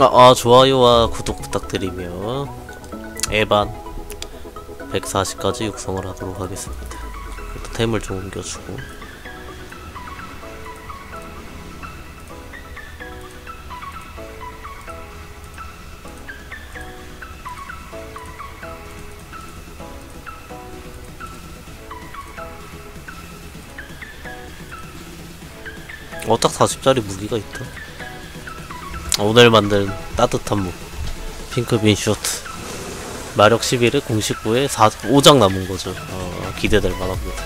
아, 아 좋아요와 구독 부탁드리며 에반 140까지 육성을 하도록 하겠습니다. 템을 좀 옮겨주고 어, 딱 40짜리 무기가 있다. 오늘 만든 따뜻한 무 핑크빈 쇼트. 마력 11에 공식 9에 4, 5장 남은 거죠. 어, 기대될 만합니다.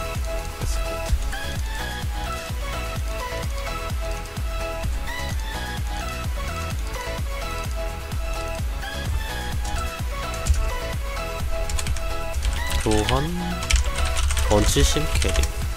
교환 번치 심 캐릭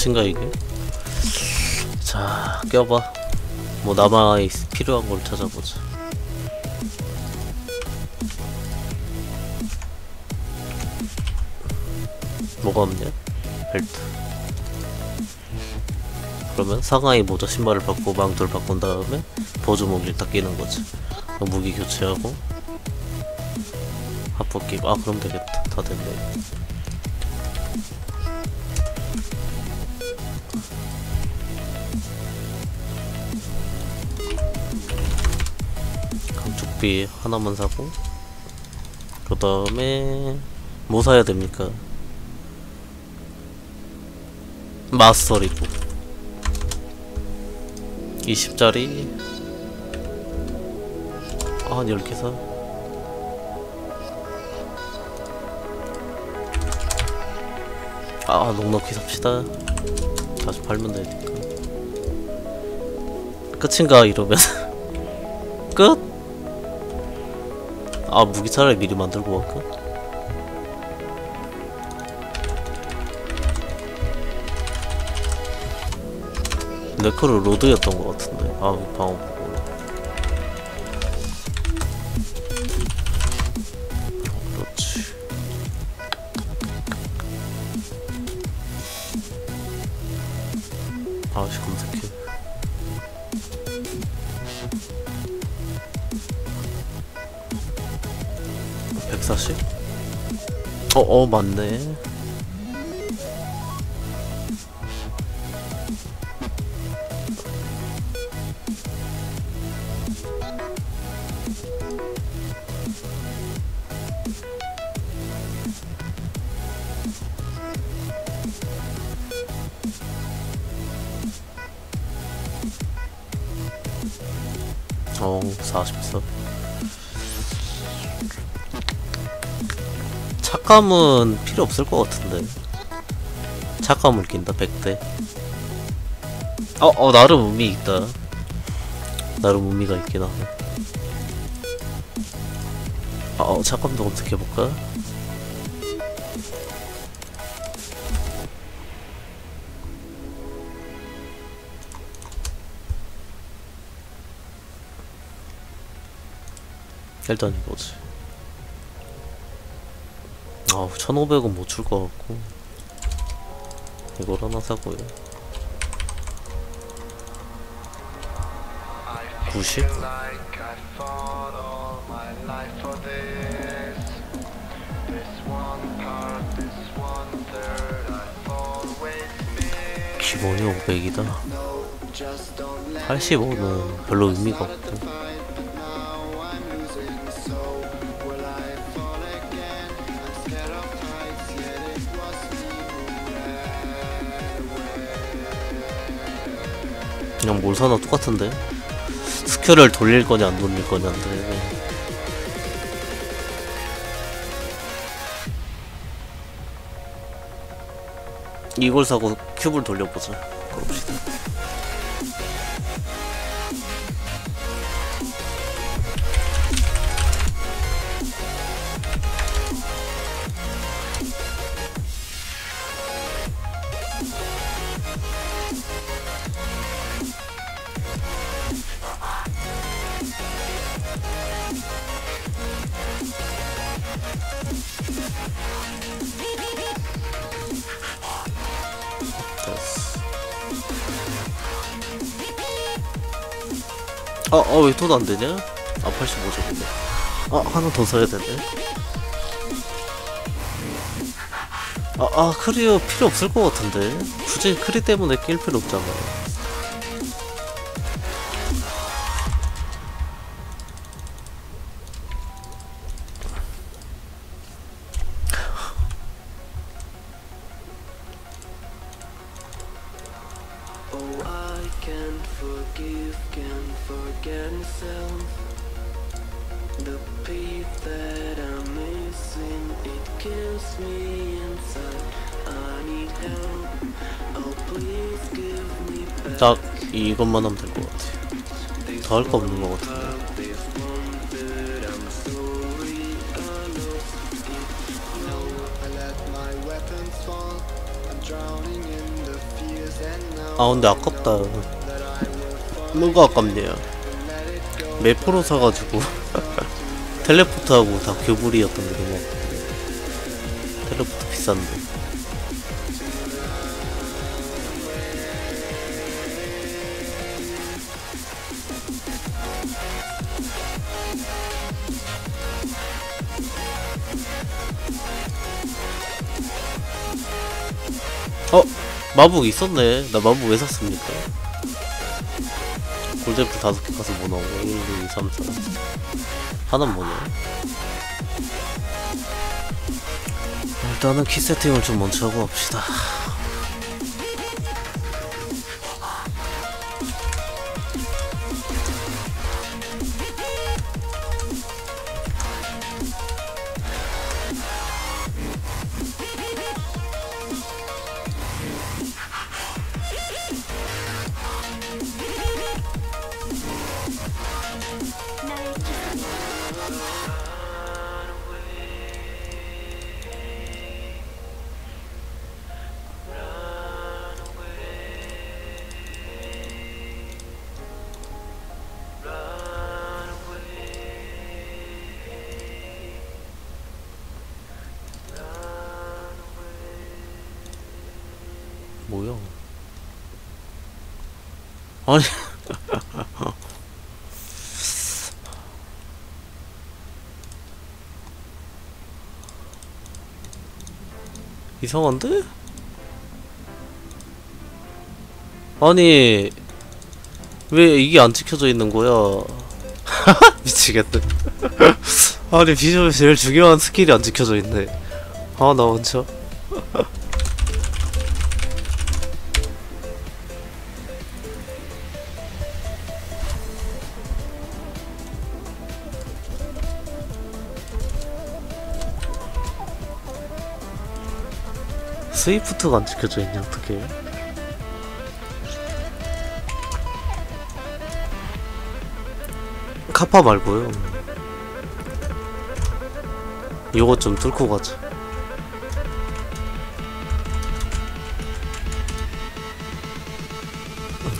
끝인가 이게? 자 껴봐. 뭐 남아 필요한 걸 찾아보자. 뭐가 없냐? 벨트. 그러면 상하이 모자 신발을 바꾸고 망토를 바꾼 다음에 보조 무기를 딱 끼는 거지. 어, 무기 교체하고. 합법기 아 그럼 되겠다. 다 됐네 감축비 하나만 사고 그 다음에 뭐 사야 됩니까? 마스터리고 20짜리 아 10개 사 아, 넉넉히 삽시다. 다시 팔면 되니까. 끝인가, 이러면. 끝? 아, 무기 차라리 미리 만들고 갈까? 네크로 로드였던 것 같은데. 아, 방어 어, 어, 맞네. 착감은 필요 없을 것 같은데. 착감을 낀다, 100대. 어, 어, 나름 의미 있다. 나름 의미가 있긴 하네. 어, 어, 착감도 검색해볼까? 일단 이거지. 1500원 못 줄 것 같고. 이걸 하나 사고요. 90? like I fought all my life for this. This one part, this one third, I've always missed. 기본이 500이다. No, just don't let 85는 별로 의미가 없고 그냥 뭘 사나 똑같은데? 스큐를 돌릴 거냐 안 돌릴 거냐인데 이걸 사고 큐브를 돌려보자. 그럽시다 아, 아, 왜 돈 안 되냐? 아, 85점 근데. 아, 하나 더 사야 되네. 아, 아, 크리어 필요 없을 것 같은데. 굳이 크리 때문에 낄 필요 없잖아. 이것만 하면 될 것 같아. 더할 거 없는 것 같은데. 아, 근데 아깝다. it go. 매프로 사가지고 텔레포트하고 다 교불이었던 게 너무 아깝다. 텔레포트 비싼데. 마북 있었네. 나 마북 왜 샀습니까? 골드프 다섯 개 가서 뭐 나오고 1, 2, 3, 4 하나는 뭐냐? 일단은 키 세팅을 좀 먼저 하고 갑시다 이상한데? 아니 왜 이게 안 찍혀져 있는 거야? 미치겠네. 아니 비주얼 제일 중요한 스킬이 안 찍혀져 있네. 아나 원쳐 스위프트가 안 찍혀져 있냐 어떻게 카파 말고요. 요거 좀 뚫고 가자.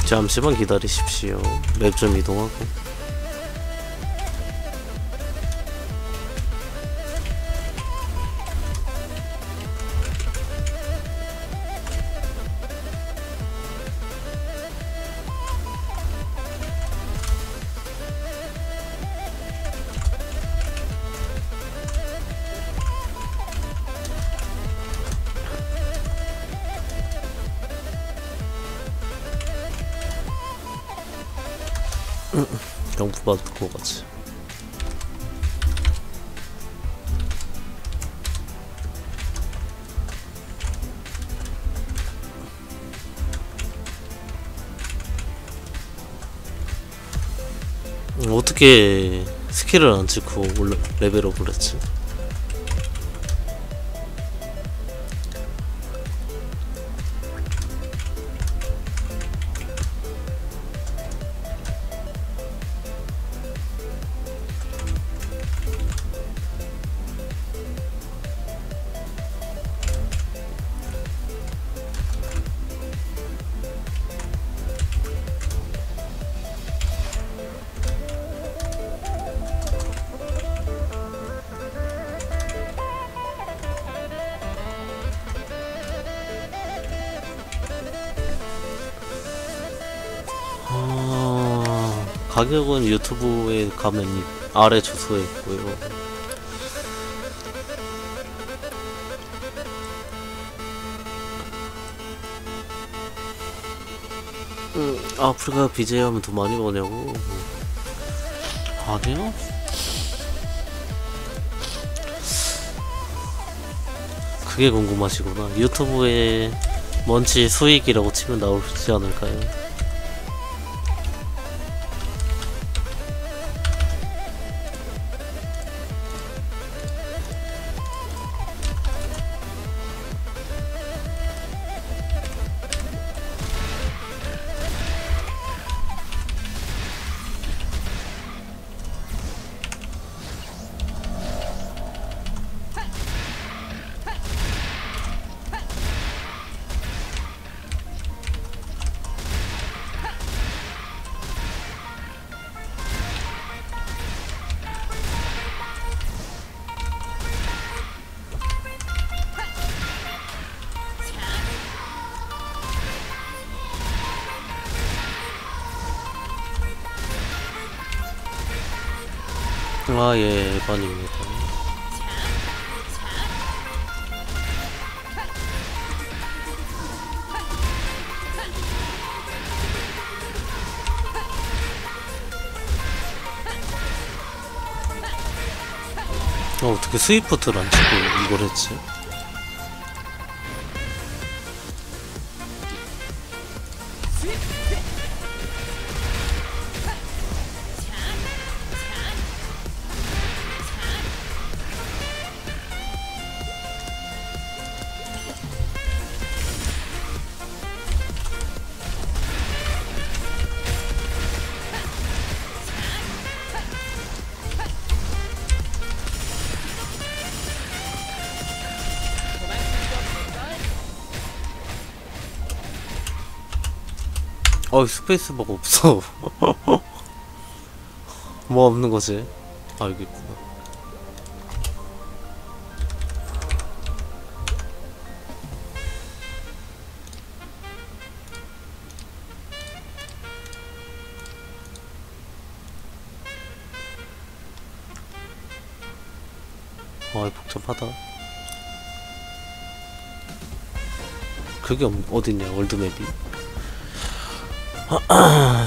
잠시만 기다리십시오. 맵 좀 이동하고 가지. 음, 어떻게 스킬을 안 찍고 레벨업을 했지? 가격은 유튜브에 가면 이 아래 주소에 있고요. 음, 아프리카 BJ 하면 돈 많이 버냐고? 아니요? 그게 궁금하시구나. 유튜브에 먼치 수익이라고 치면 나오지 않을까요? 아, 예, 일반입니다. 어, 어떻게 스위프트를 안 치고 이걸 했지? 어, 스페이스바가 없어. 뭐 없는 거지? 아, 여기 있구나. 아, 복잡하다. 그게 없, 어딨냐, 월드맵이. Uh-uh.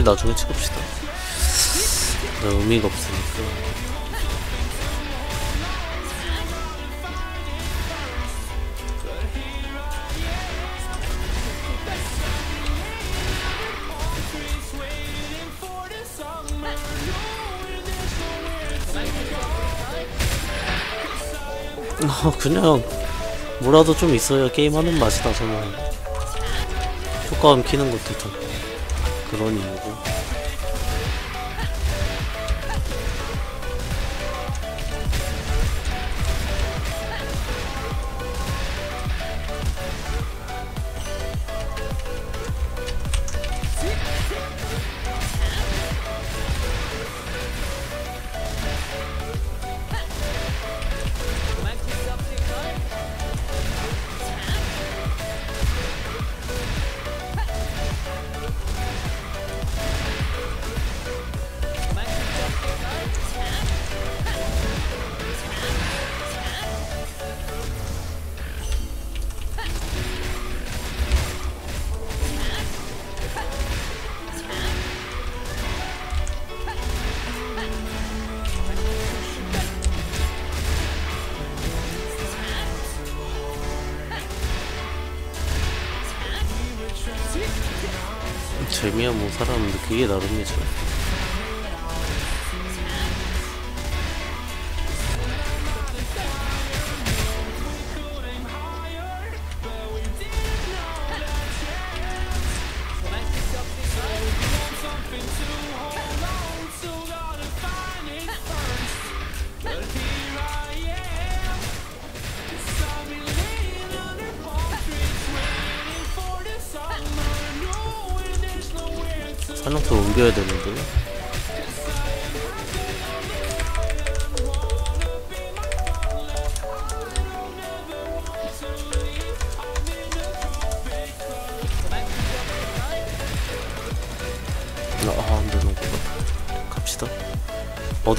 아, 스킬 나중에 찍읍시다. 나 의미가 없으니까. 아, 그냥 뭐라도 좀 있어야 게임하는 맛이 나잖아요. 효과음 키는 것도 좀이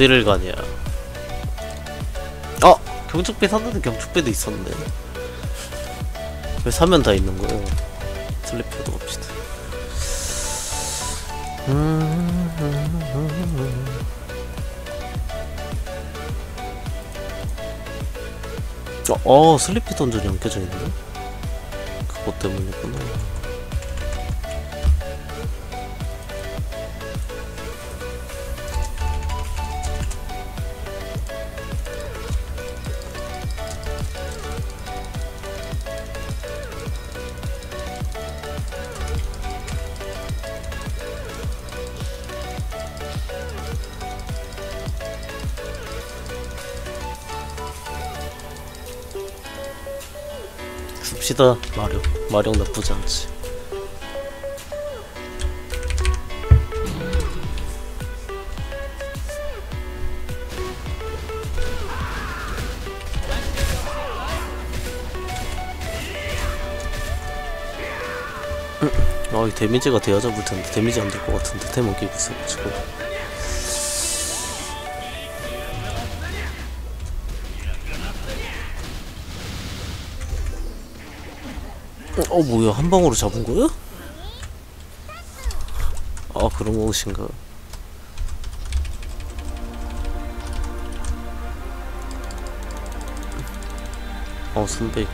어디를 가냐? 어! 경축배 샀는데 경축배도 있었는데. 왜 사면 다 있는 거예요? 슬리퍼도 갑시다. 어, 어 슬리피 던전이 안 껴져 있네. 그것 때문이구나. 시다. 마력 마력 나쁘지 않지. 아, 이 데미지가 돼야 잡을 텐데. 데미지 안 될 것 같은데. 데몬 끼고 있어가지고 어 뭐야 한 방으로 잡은 거야? 아 그런 것인가 어 순백이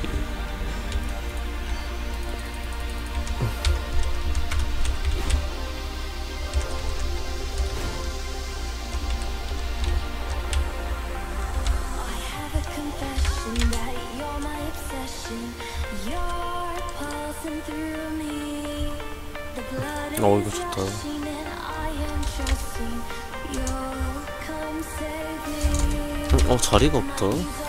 자리가 없다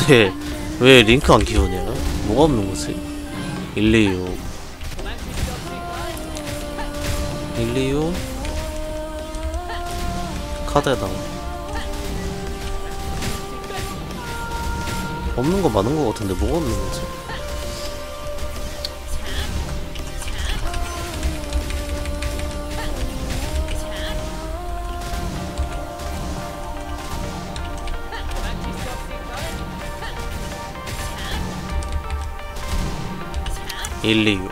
근데 왜 링크 안 키우냐? 뭐가 없는 거지? 1, 2, 6 1, 2, 6 카드에다 없는 거 많은 거 같은데 뭐가 없는 거지? 일, 이, 육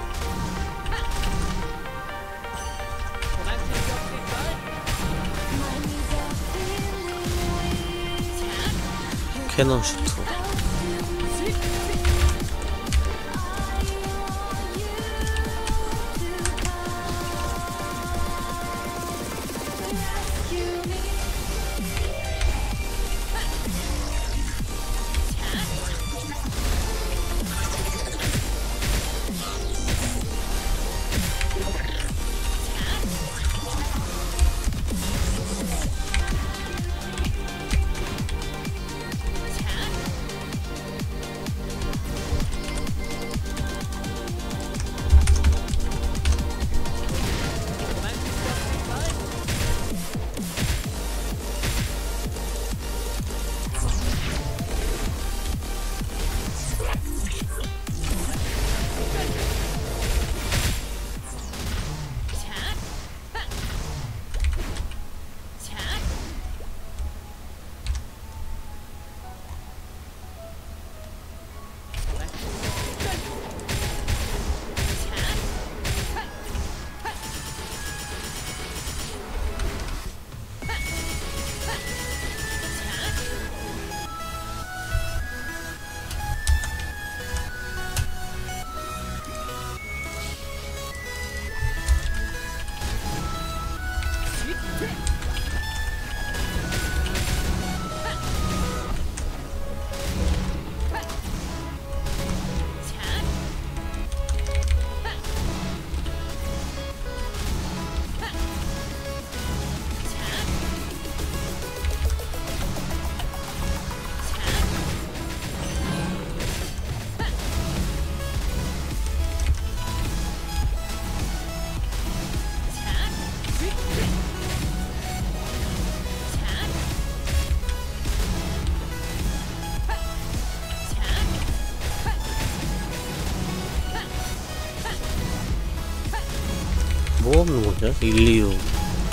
뭐 없는 거냐? 1, 2, 6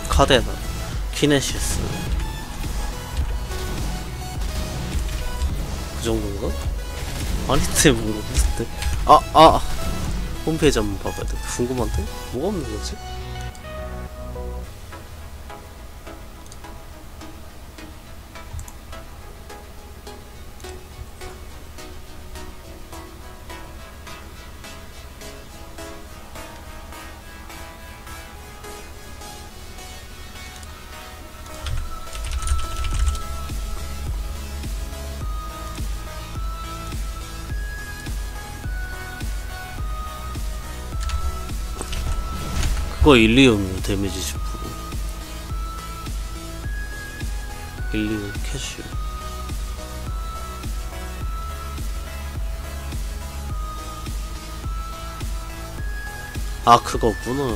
카데나 키네시스 그 정도인가? 아니때 뭔가 비슷해 아! 아! 홈페이지 한번 봐봐야 돼 궁금한데? 뭐가 없는 거지? 그거 일리움이요 데미지 10% 일리움 캐시 아 그거 없구나.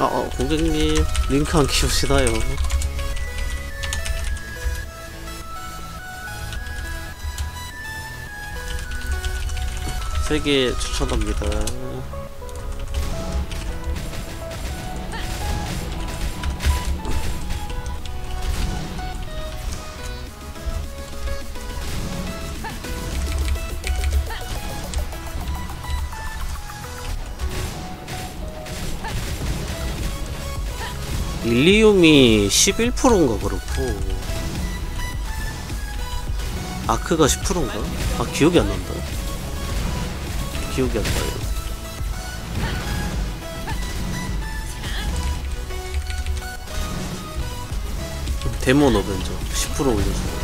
아, 어, 고객님 링크 안 키우시나요? 세개 추천합니다. 일리움이 11%인가 그렇고 아크가 10%인가? 아 기억이 안 난다 기억이 안 나요. 데몬 어벤져 10% 올려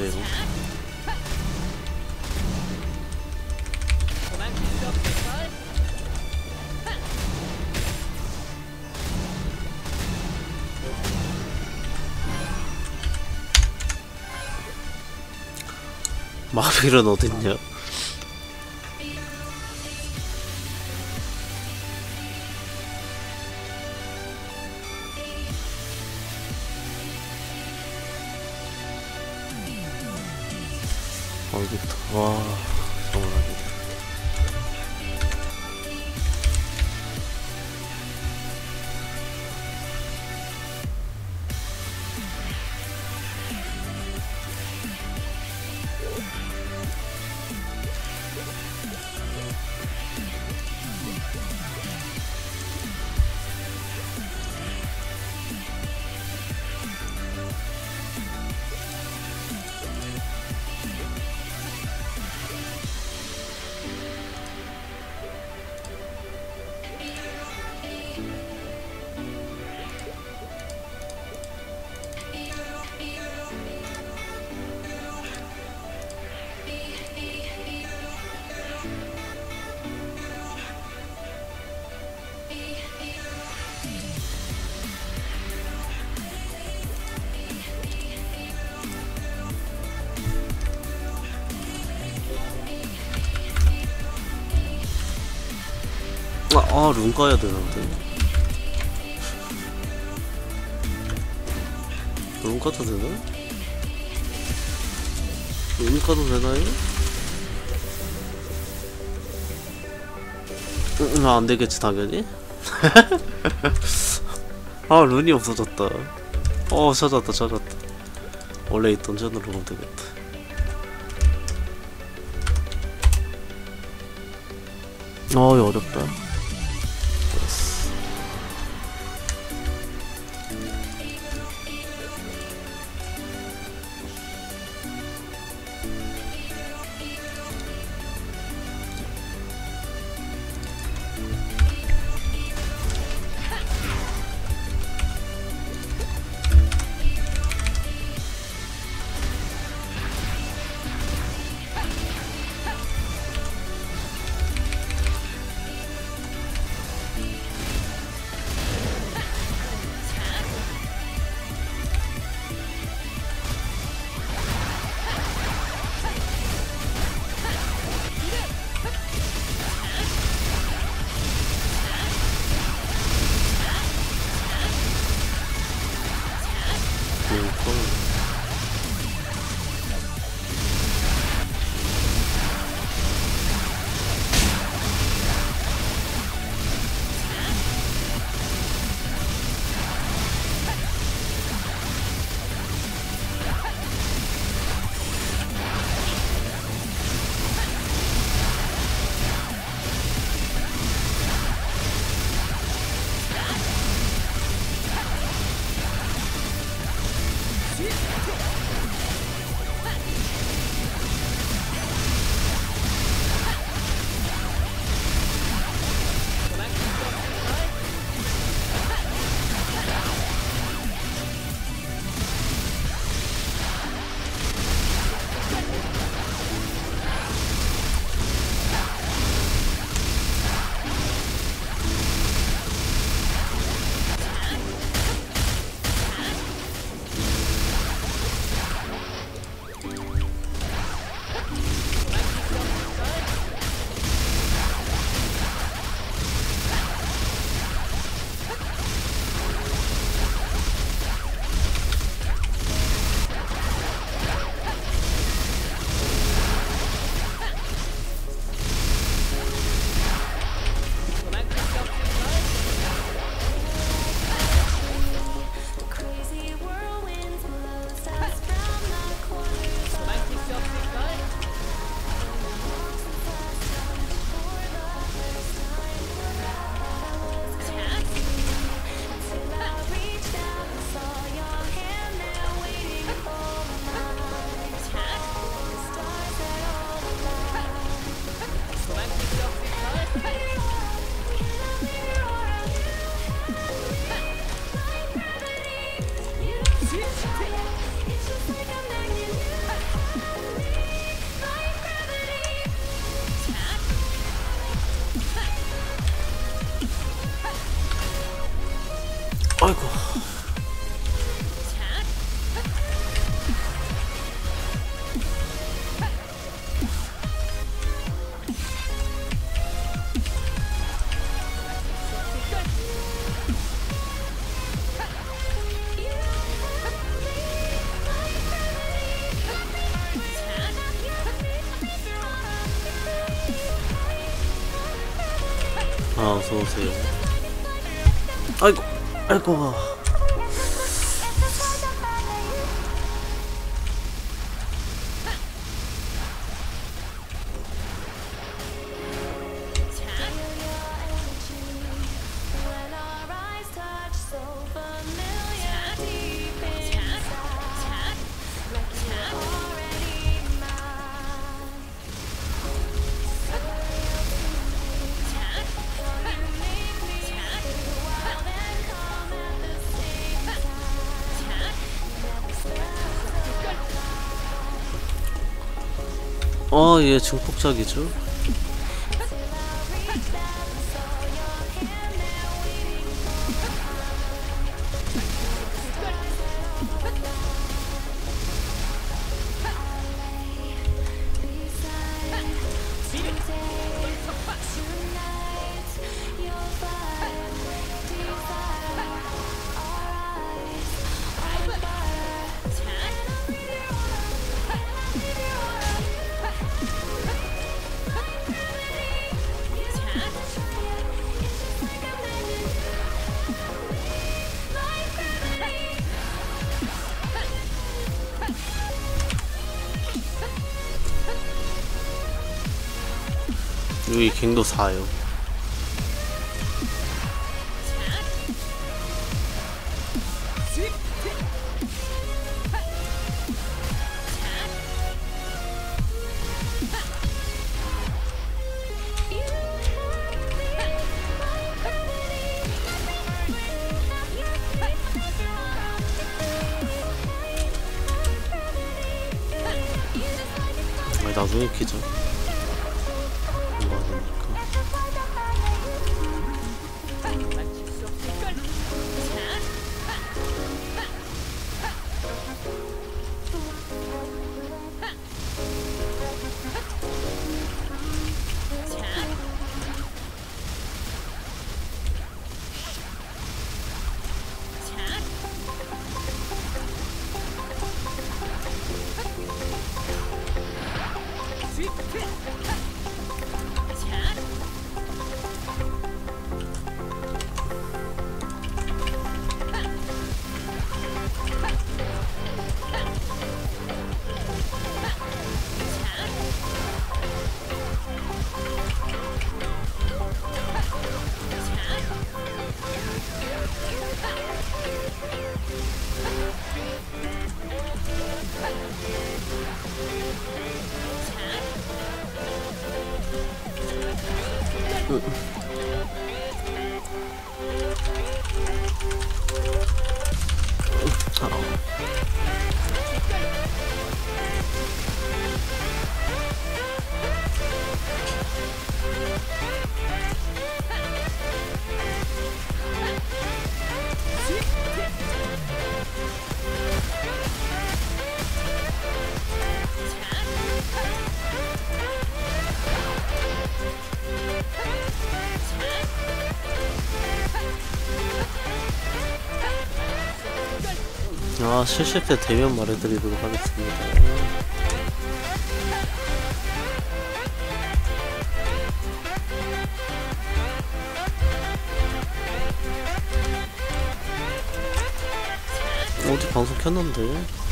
줘 어서오세요. 마빌은 어딨냐? 아, 아, 룬 까야 되는데. 룬 까도 되나? 룬 까도 되나요? 음, 아, 안 되겠지, 당연히. 아, 룬이 없어졌다. 어, 찾았다, 찾았다. 원래 있던 전으로 가면 되겠다. 어, 어렵다. 어서오세요. 아이고 아이고 어얘 증폭작이죠 여기 갱도 4요. 아니 나중에 키죠 아때 대면 말해드리도록 하겠습니다. 어디 방송 켰는데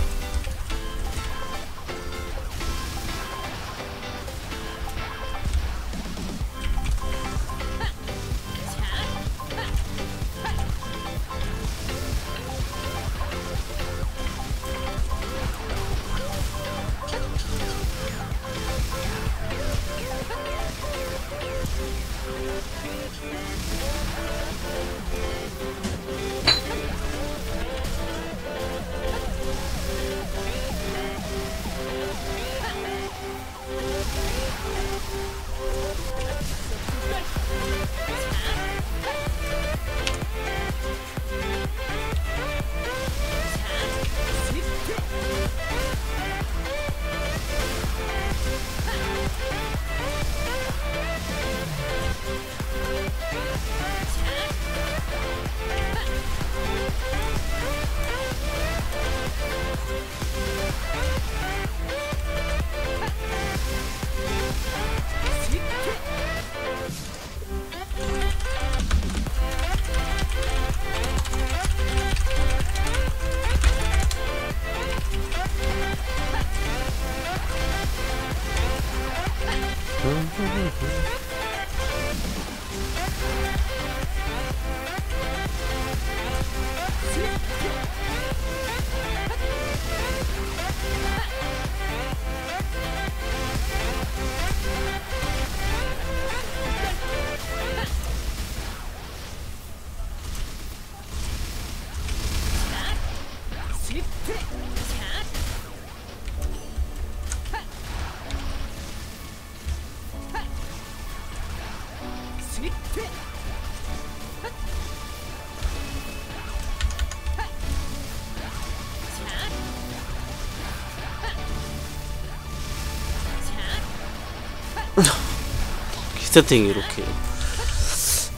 세팅이 이렇게.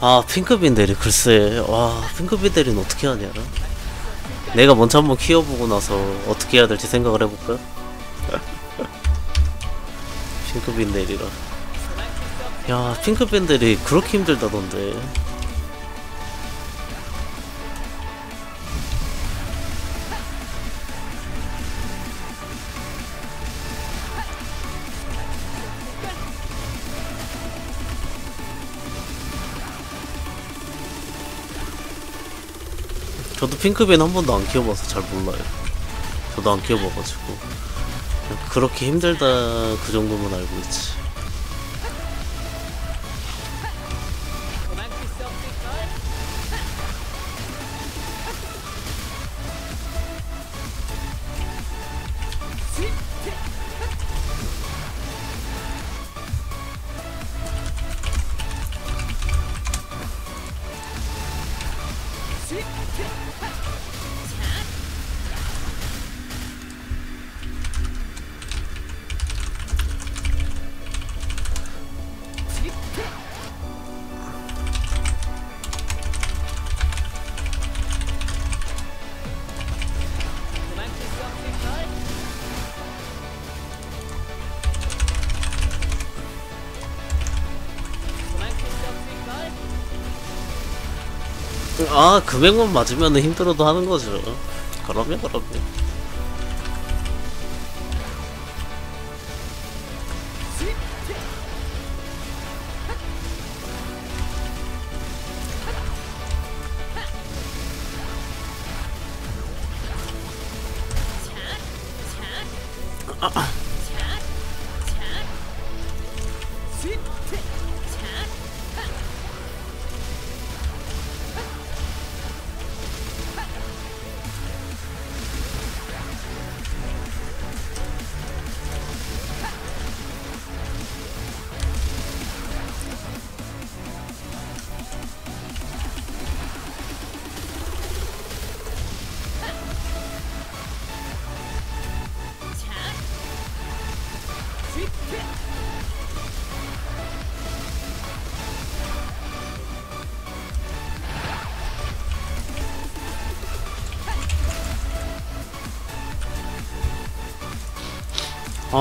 아 핑크빈데리 글쎄 와 핑크빈데리는 어떻게 하냐? 내가 먼저 한번 키워보고 나서 어떻게 해야 될지 생각을 해볼까? 핑크빈데리라. 야 핑크빈데리 그렇게 힘들다던데 저도 핑크빈 한 번도 안 키워봐서 잘 몰라요. 저도 안 키워봐가지고 그렇게 힘들다 그 정도만 알고 있지. 아 금액만 맞으면 힘들어도 하는 거죠. 그럼요, 그럼요.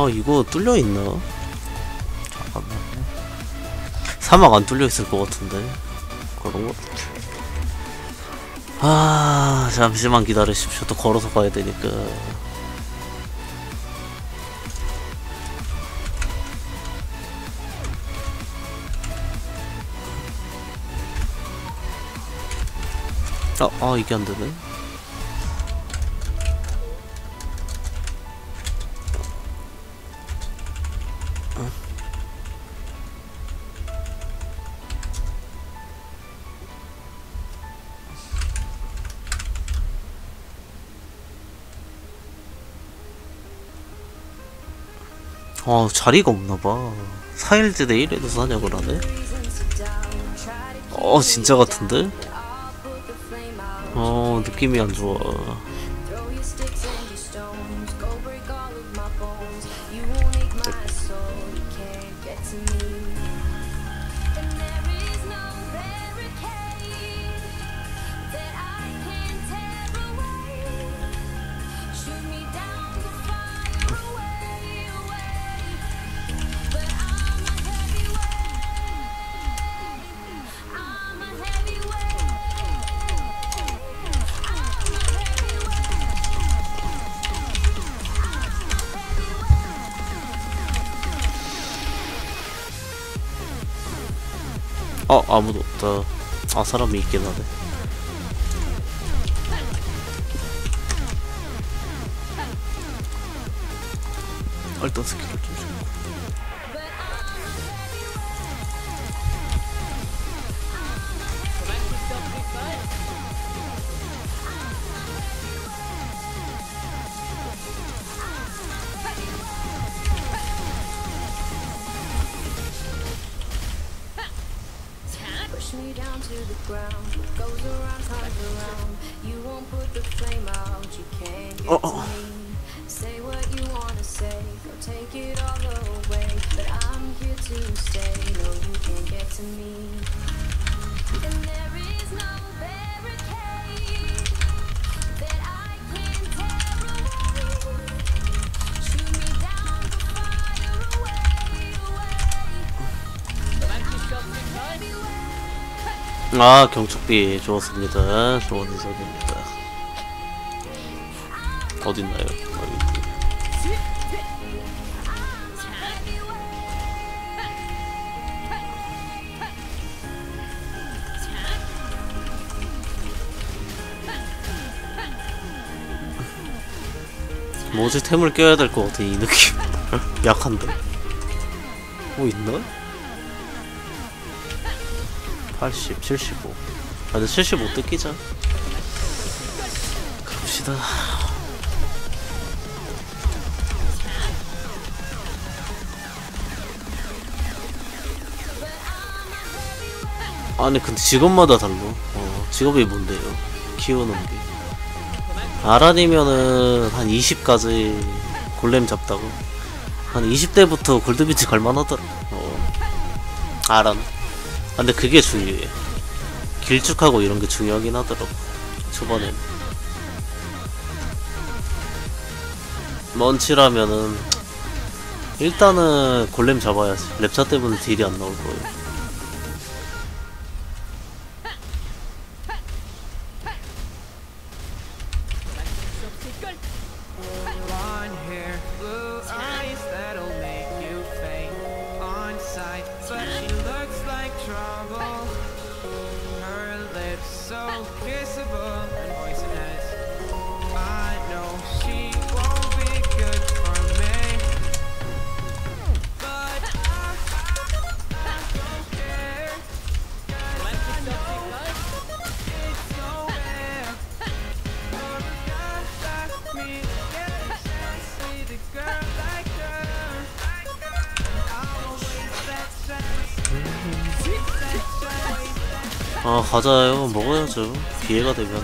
이거 뚫려 있나? 잠깐만요. 사막 안 뚫려 있을 것 같은데 그런 거. 아 잠시만 기다리십시오. 또 걸어서 가야 되니까. 아, 아 이게 안 되네. 자리가 없나봐. 4일째 1일에도 사냥을 하네. 어 진짜 같은데? 어 느낌이 안 좋아 아무도 없다. 아 사람이 있긴 하네. 일단 스킬을 좀 아 경축비 좋았습니다. 좋은 인석입니다. 어딨나요? 뭐지 템을 껴야 될 것 같아 이 느낌 약한데? 뭐 있나? 80, 75 아, 근데 75 뜯기자. 갑시다. 아니 근데 직업마다 달라. 어, 직업이 뭔데요? 키우는 게. 아란이면은 한 20까지 골렘 잡다가 한 20대부터 골드비치 갈만하더라. 어. 아란 아, 근데 그게 중요해. 길쭉하고 이런 게 중요하긴 하더라고 초반엔 먼치라면은 일단은 골렘 잡아야지. 랩차 때문에 딜이 안 나올 거예요 아 가자요. 먹어야죠. 기회가 되면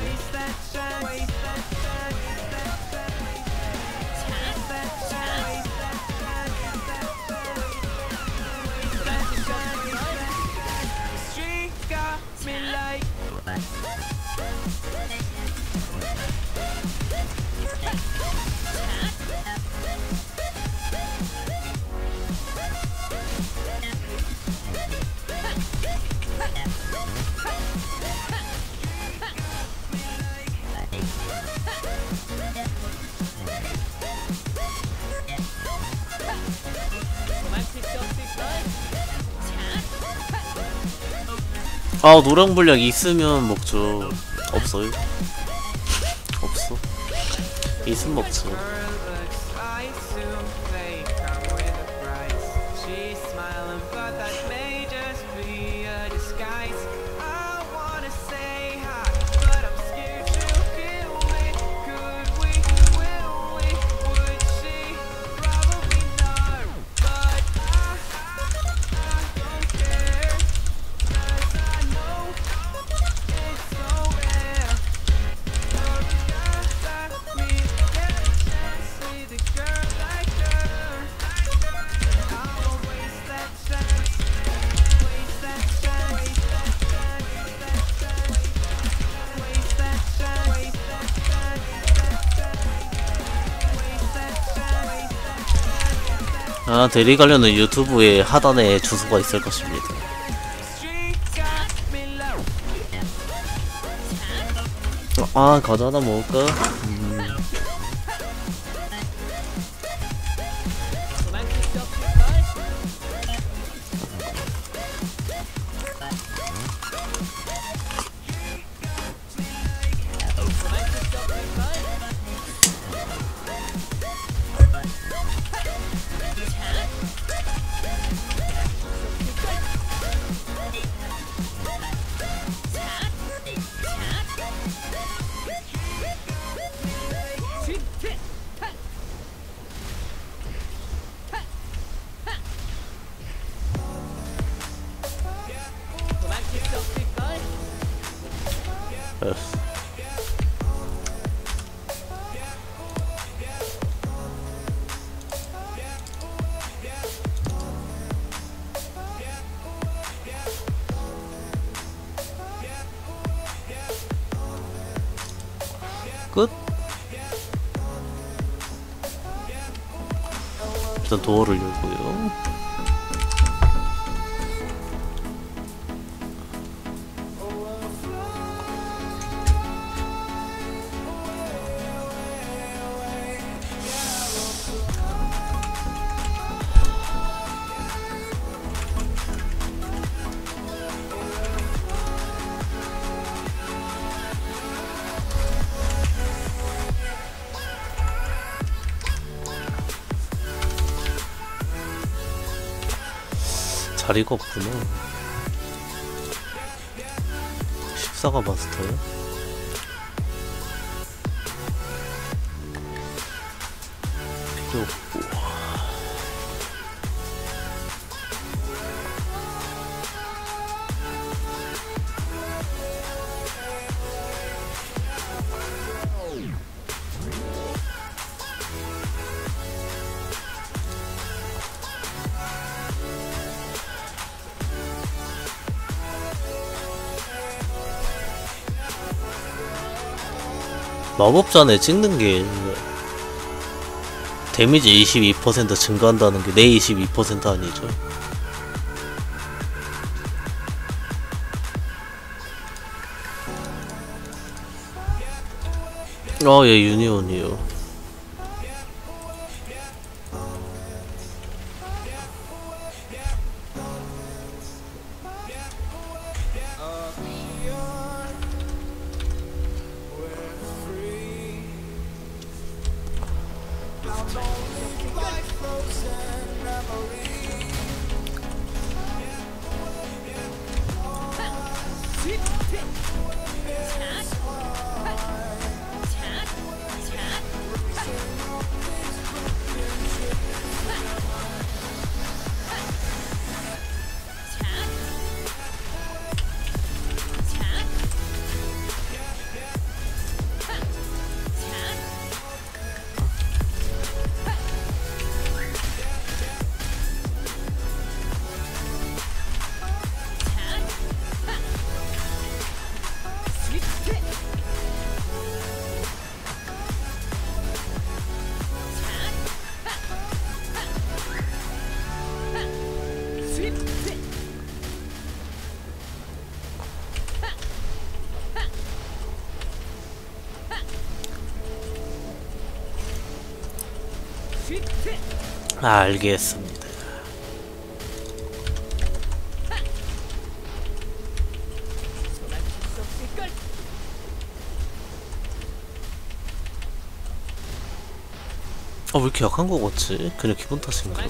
아 노랑 분량 있으면 먹죠. 없어요. 없어. 있으면 먹죠 관련은 유튜브에 하단에 주소가 있을 것입니다. 아 과자 하나 먹을까? 끝? 일단 도어를 열고요. 자리가 없구나. 14가 마스터야? 필요 마법잔에 찍는 게 데미지 22% 증가한다는 게 내 22% 아니죠? 아, 예, 유니온이요. 알겠습니다. 아, 왜 이렇게 약한 거 같지? 그냥 기분 탓인가?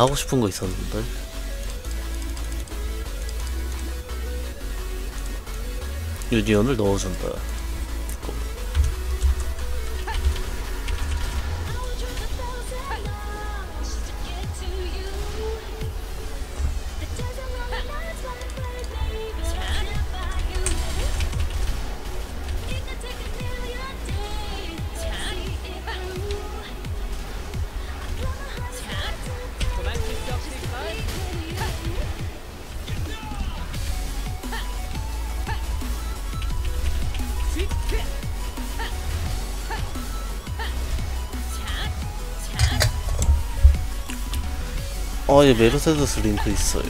하고 싶은 거 있었는데. 유니온을 넣어준다. 아, 예, 메르세데스 링크 있어요.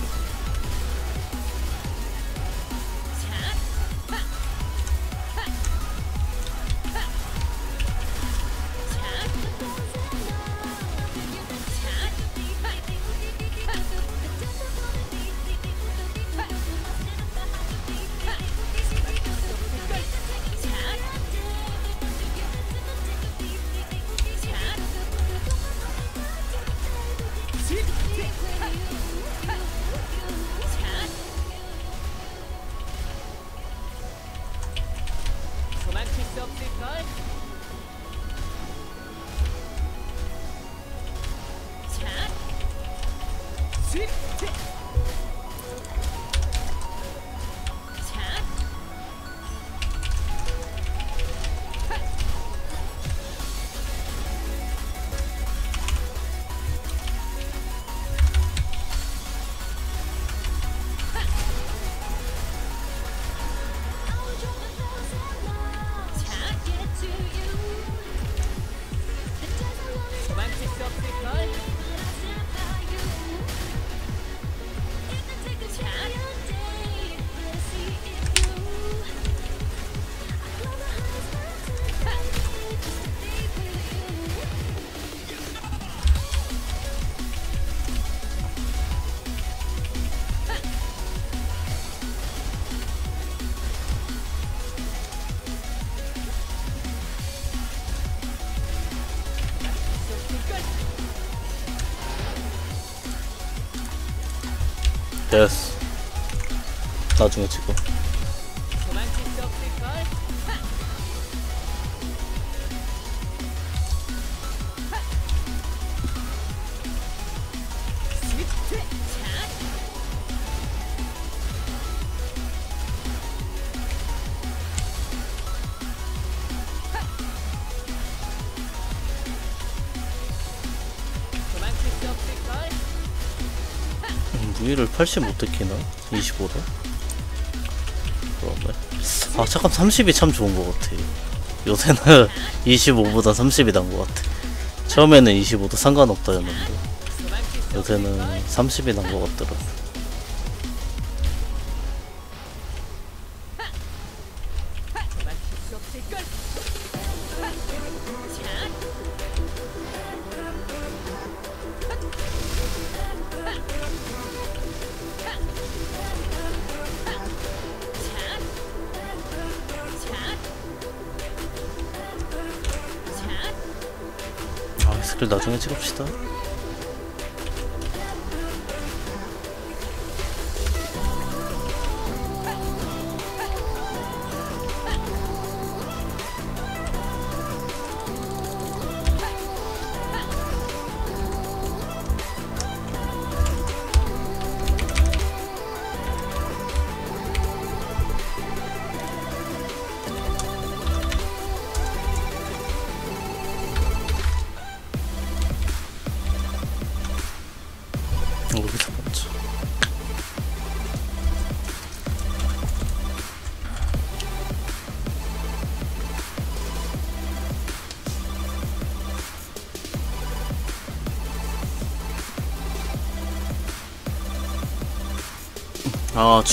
됐어. 나중에 찍어 80 못했기나? 25로? 그런가? 아 잠깐 30이 참 좋은 것 같아 요새는 25보다 30이 난 것 같아 처음에는 25도 상관없다였는데 요새는 30이 난 것 같더라 도 나중에 찍읍시다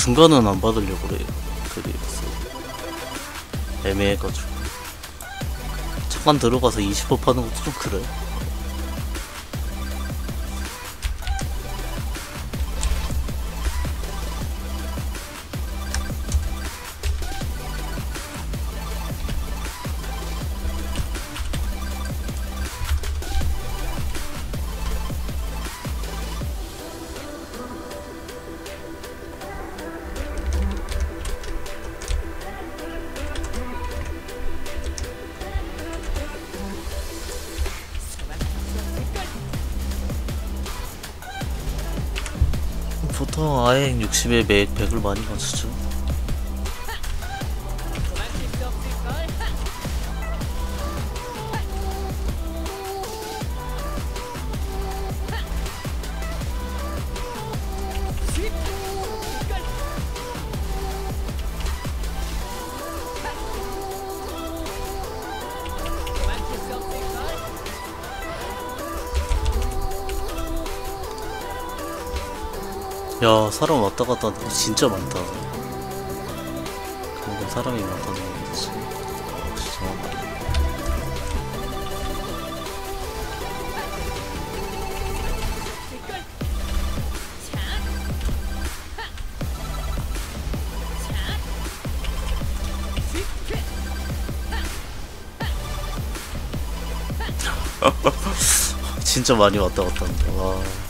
아 중간은 안 받으려고 그래요 그래서. 애매해가지고. 잠깐 들어가서 20% 파는 것도 좀 그래 아예 60에 맥 100을 많이 맞추죠 야 사람 왔다 갔다 진짜 많다. 그리고 사람이 많다는 거지 진짜 많이 왔다 갔다 하는데 와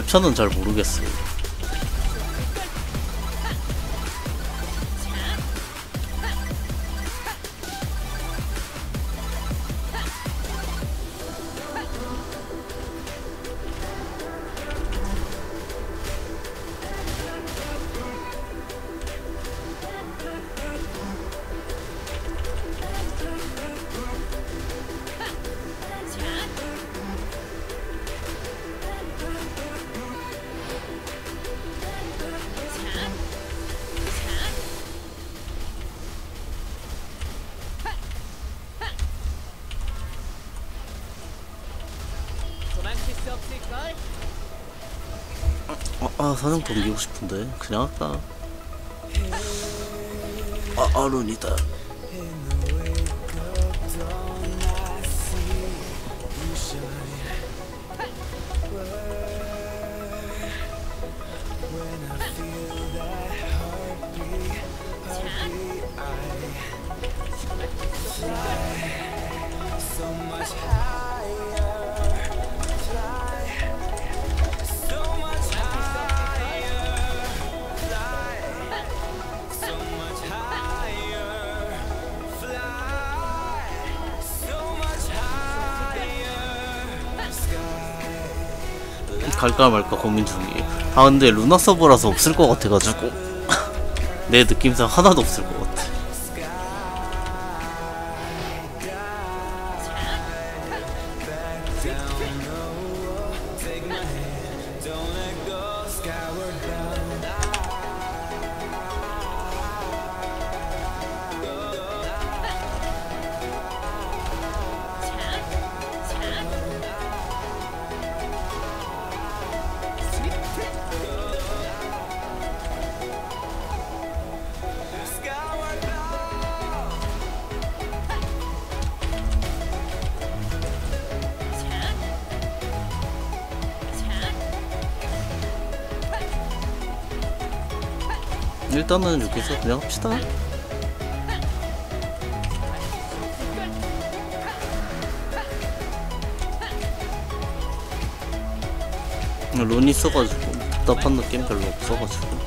랩차는 잘 모르겠어요. 사냥 동기고 싶은데 그냥 할까? 아 아론이다. 갈까 말까 고민 중이에요. 아 근데 루나 서버라서 없을 것 같아가지고 내 느낌상 하나도 없을 것 같아. 일단은 여기서 그냥 합시다. 론이 써가지고 답답한 느낌 별로 없어가지고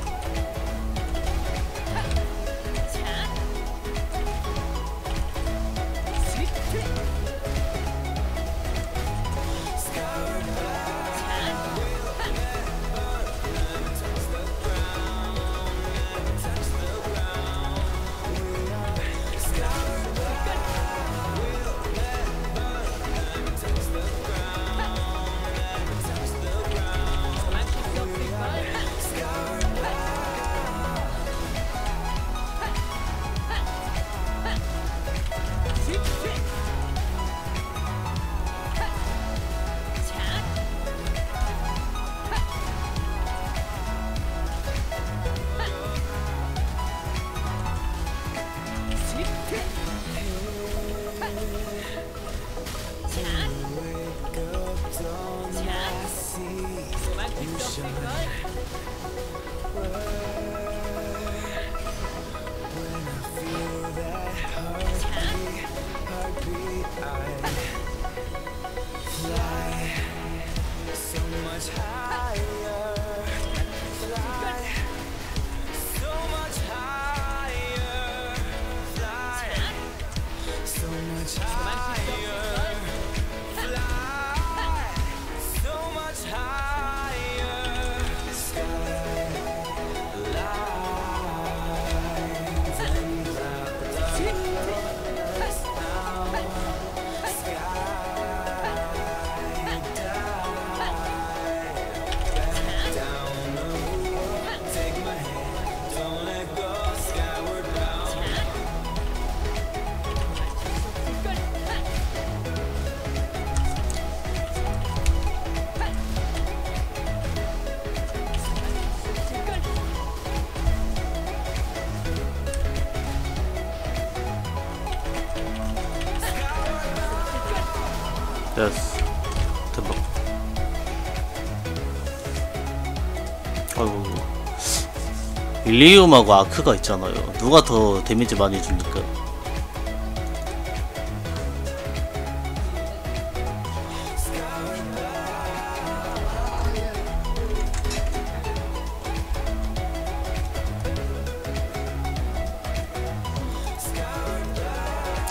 일리움하고 아크가 있잖아요 누가 더 데미지 많이 줍니까?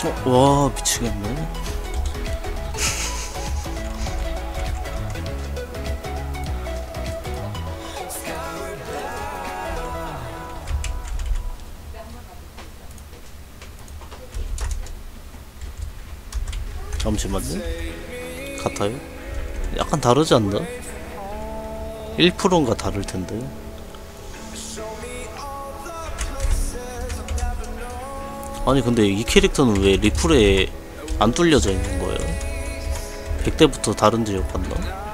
어, 와 미치겠네 잠시만요 같아요? 약간 다르지 않나? 1%인가 다를 텐데 아니 근데 이 캐릭터는 왜 리플에 안 뚫려져 있는 거예요? 100대부터 다른 지역 갔나?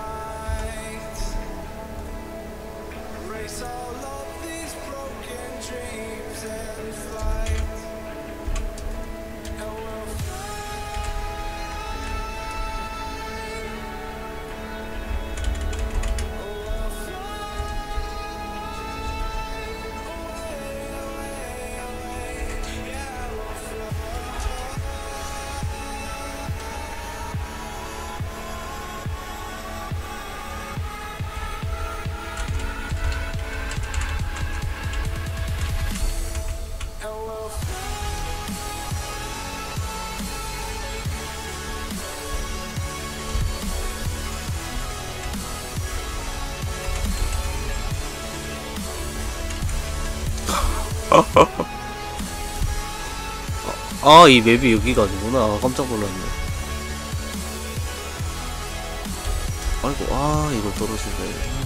이 맵이 여기가 아니구나. 깜짝 놀랐네. 아이고 아 이거 떨어지네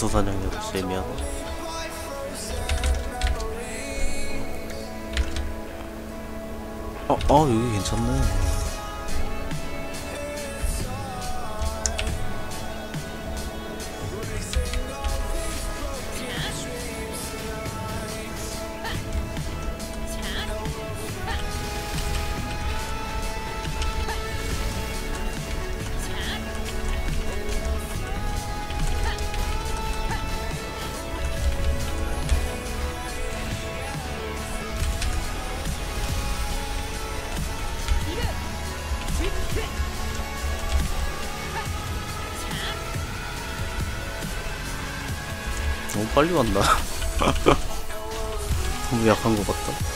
어디서 사 너무 빨리 왔나? 너무 약한 것 같다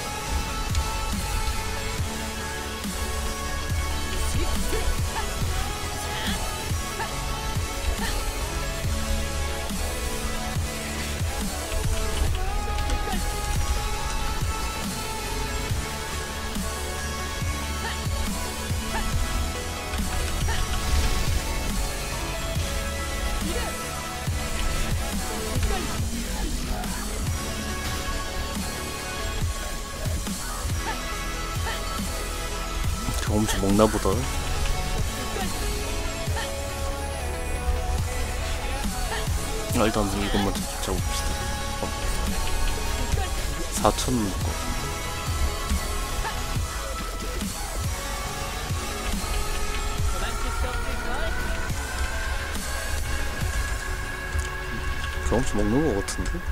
먹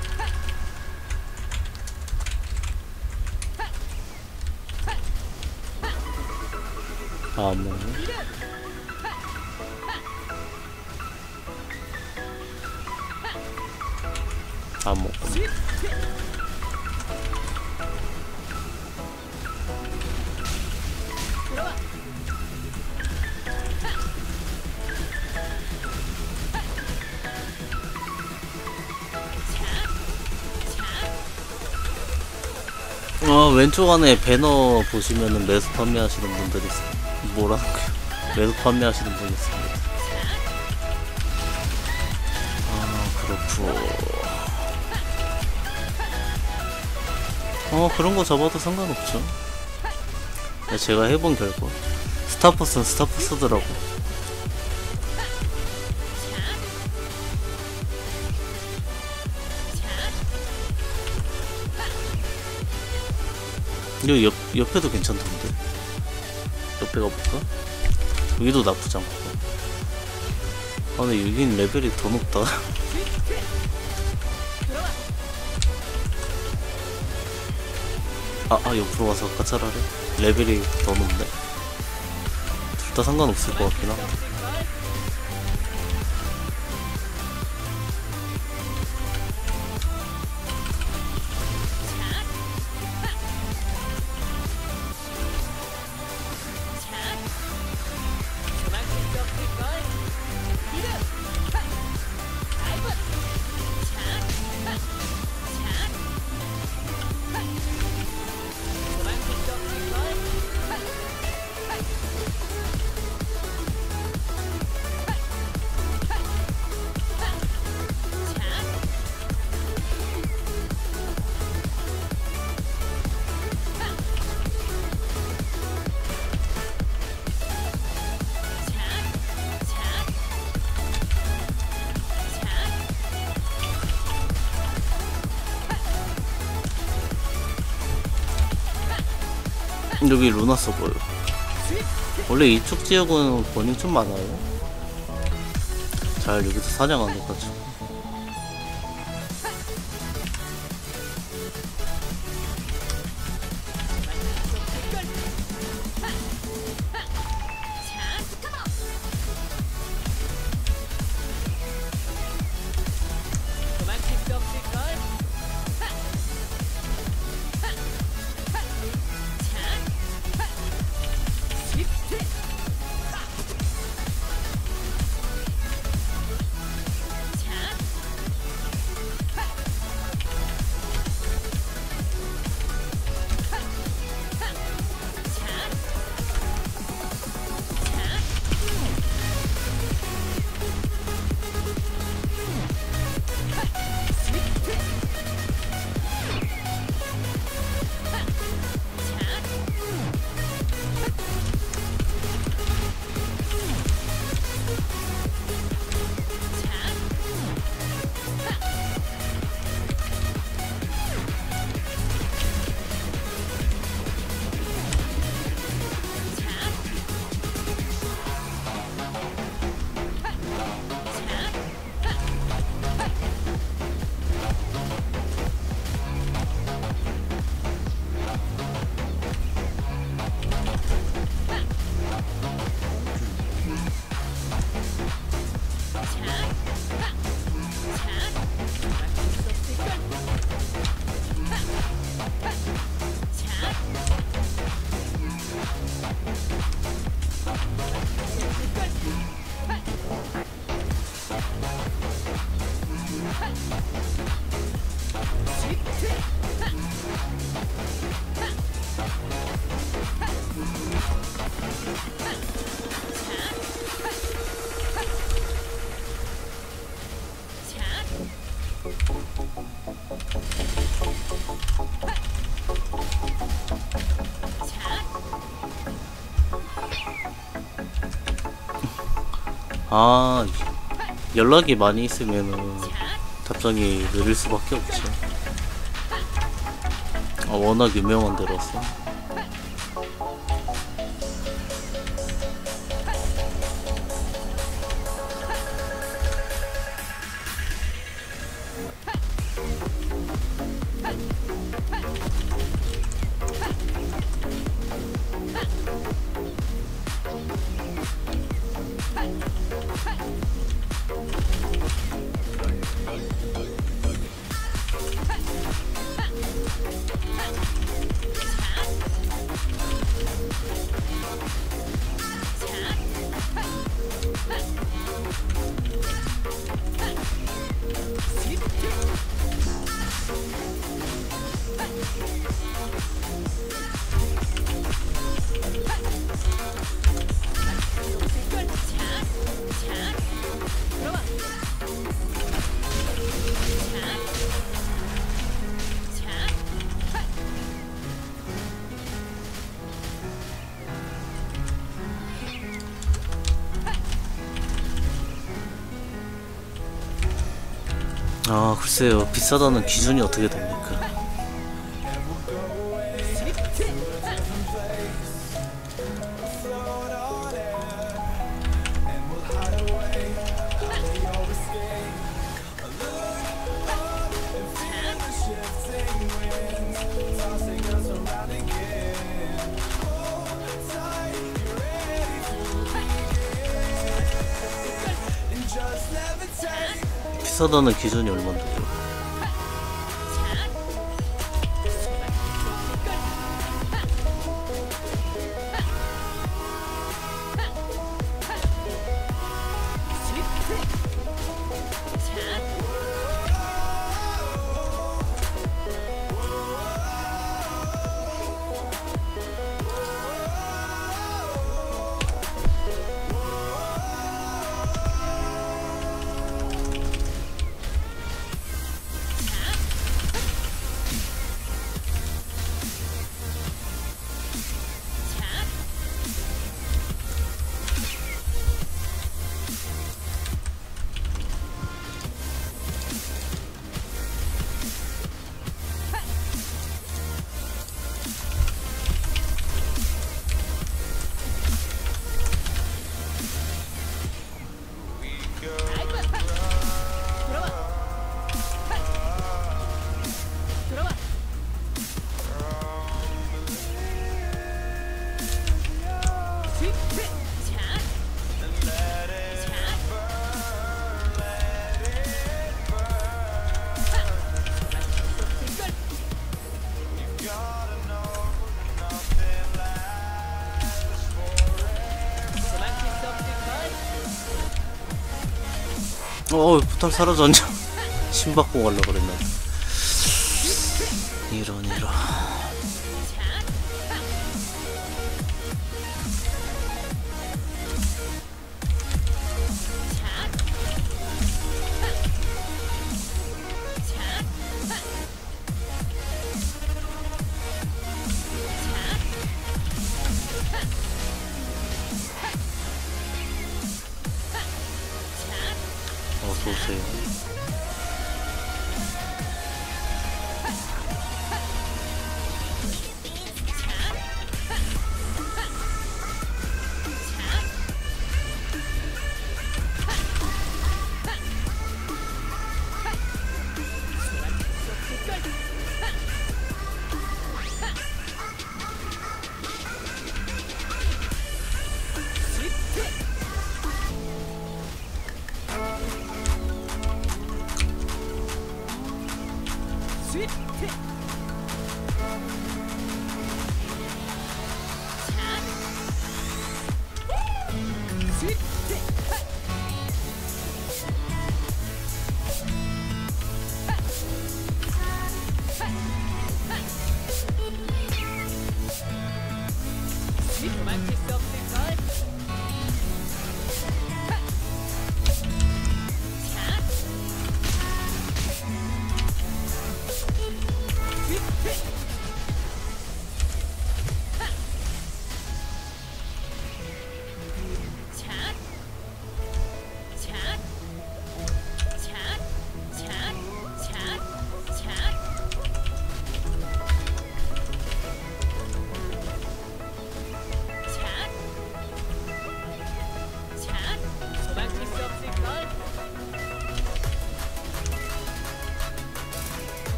왼쪽 안에 배너 보시면은 매수 판매하시는 분들이 거야? 매수 판매하시는 분이 있습니다. 아, 그렇고. 어, 그런 거 잡아도 상관없죠. 네, 제가 해본 결과. 스타포스는 스타포스더라고. 여기 옆, 옆에도 괜찮던데. 옆에 가볼까? 여기도 나쁘지 않고. 아, 근데 여긴 레벨이 더 높다. 아, 아, 옆으로 와서 가차라래? 레벨이 더 높네. 둘 다 상관없을 것 같긴 한데. 여기 루나 서버요. 원래 이쪽 지역은 버닝 좀 많아요. 잘 여기서 사냥 안 해가지고. 아 연락이 많이 있으면은 답장이 느릴 수밖에 없지. 아 워낙 유명한 데라서. 비싸다는 기준이 어떻게 됩니까? 비싸다는 기준이 얼마 포탈 사라졌냐? 신 받고 가려고 그랬나? 어서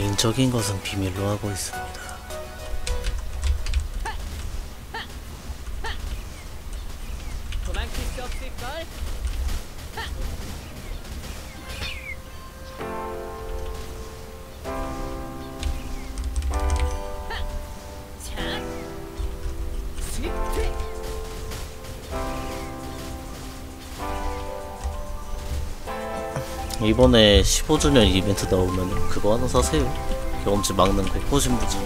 개인적인 것은 비밀로 하고 있습 이번에 15주년 이벤트 나오면 그거 하나 사세요. 경험치 막는 거 호신부지.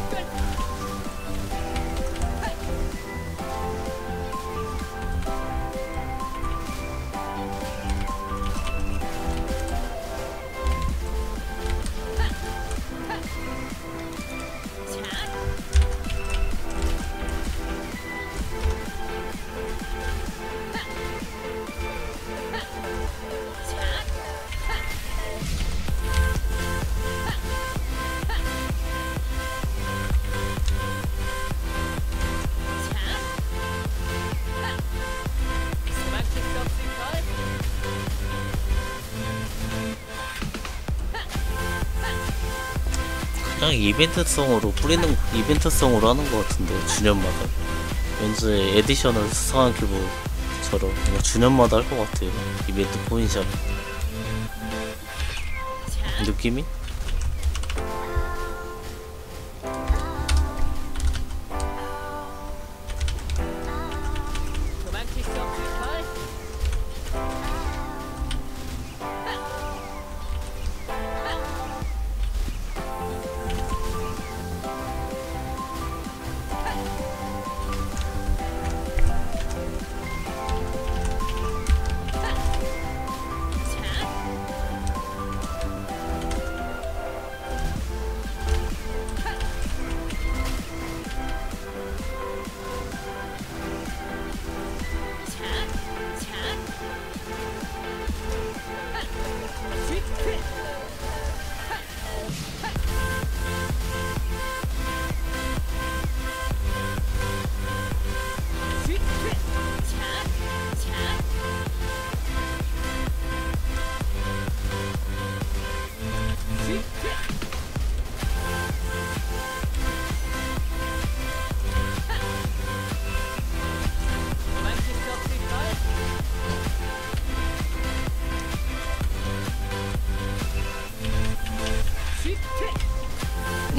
그냥 이벤트성으로 뿌리는 이벤트성으로 하는 것 같은데 주년마다 왠지 additional 수상한 큐브처럼 그냥 주년마다 할 것 같아요 이벤트 point shop 느낌이?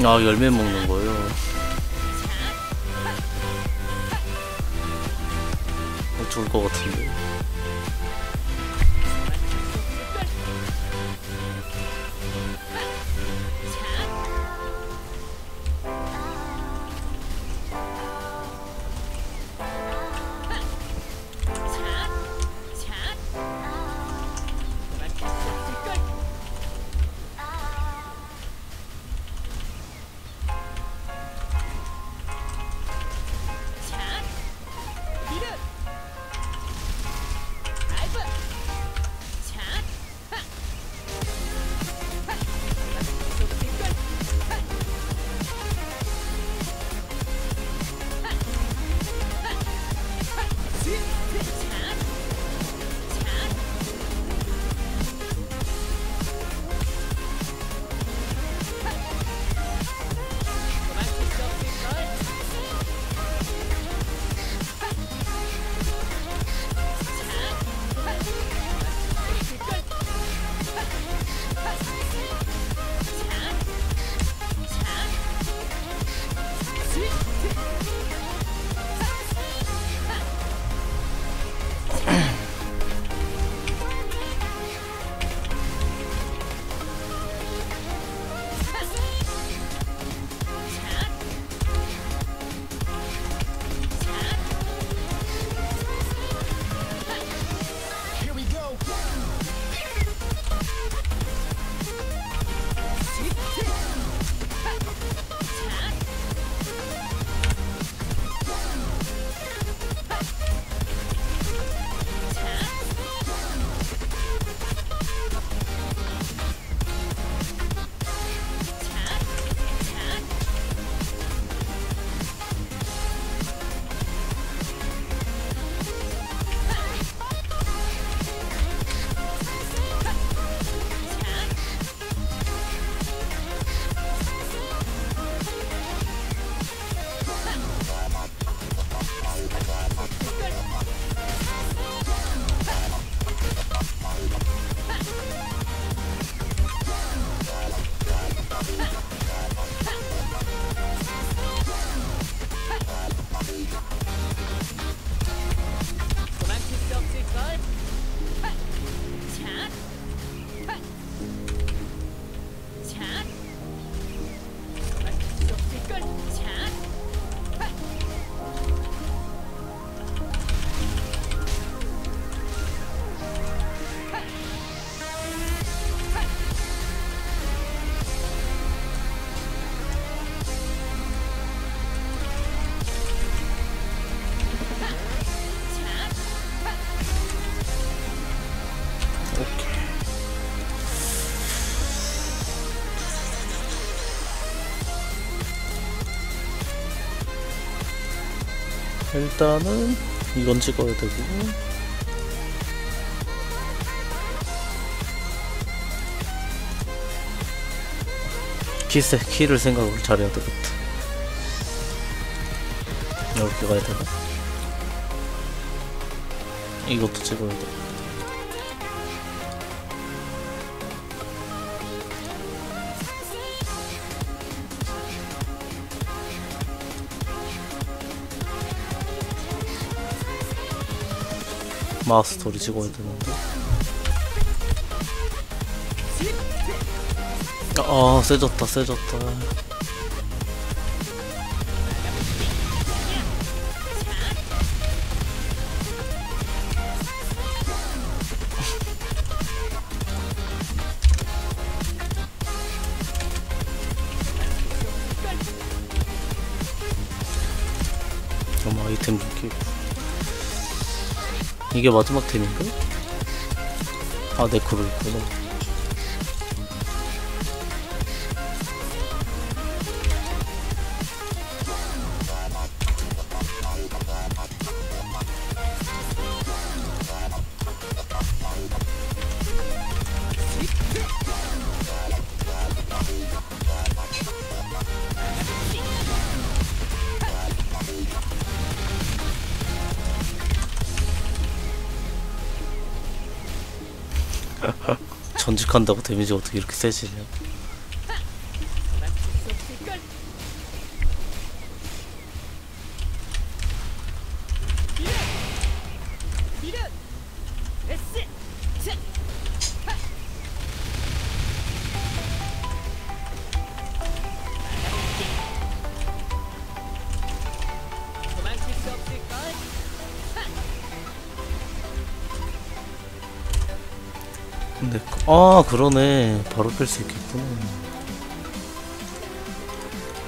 아 열매 먹는 일단은 이건 찍어야 되고. 키세 키를 생각을 잘해야 되겠다. 이렇게 가야 되나? 이것도 찍어야 돼 마스터리 찍어야 되는데 아 세졌다 세졌다 이게 마지막 템인가? 아 네크로 있구나 전직한다고 데미지가 어떻게 이렇게 세지냐 그러네. 바로 뺄 수 있겠구나.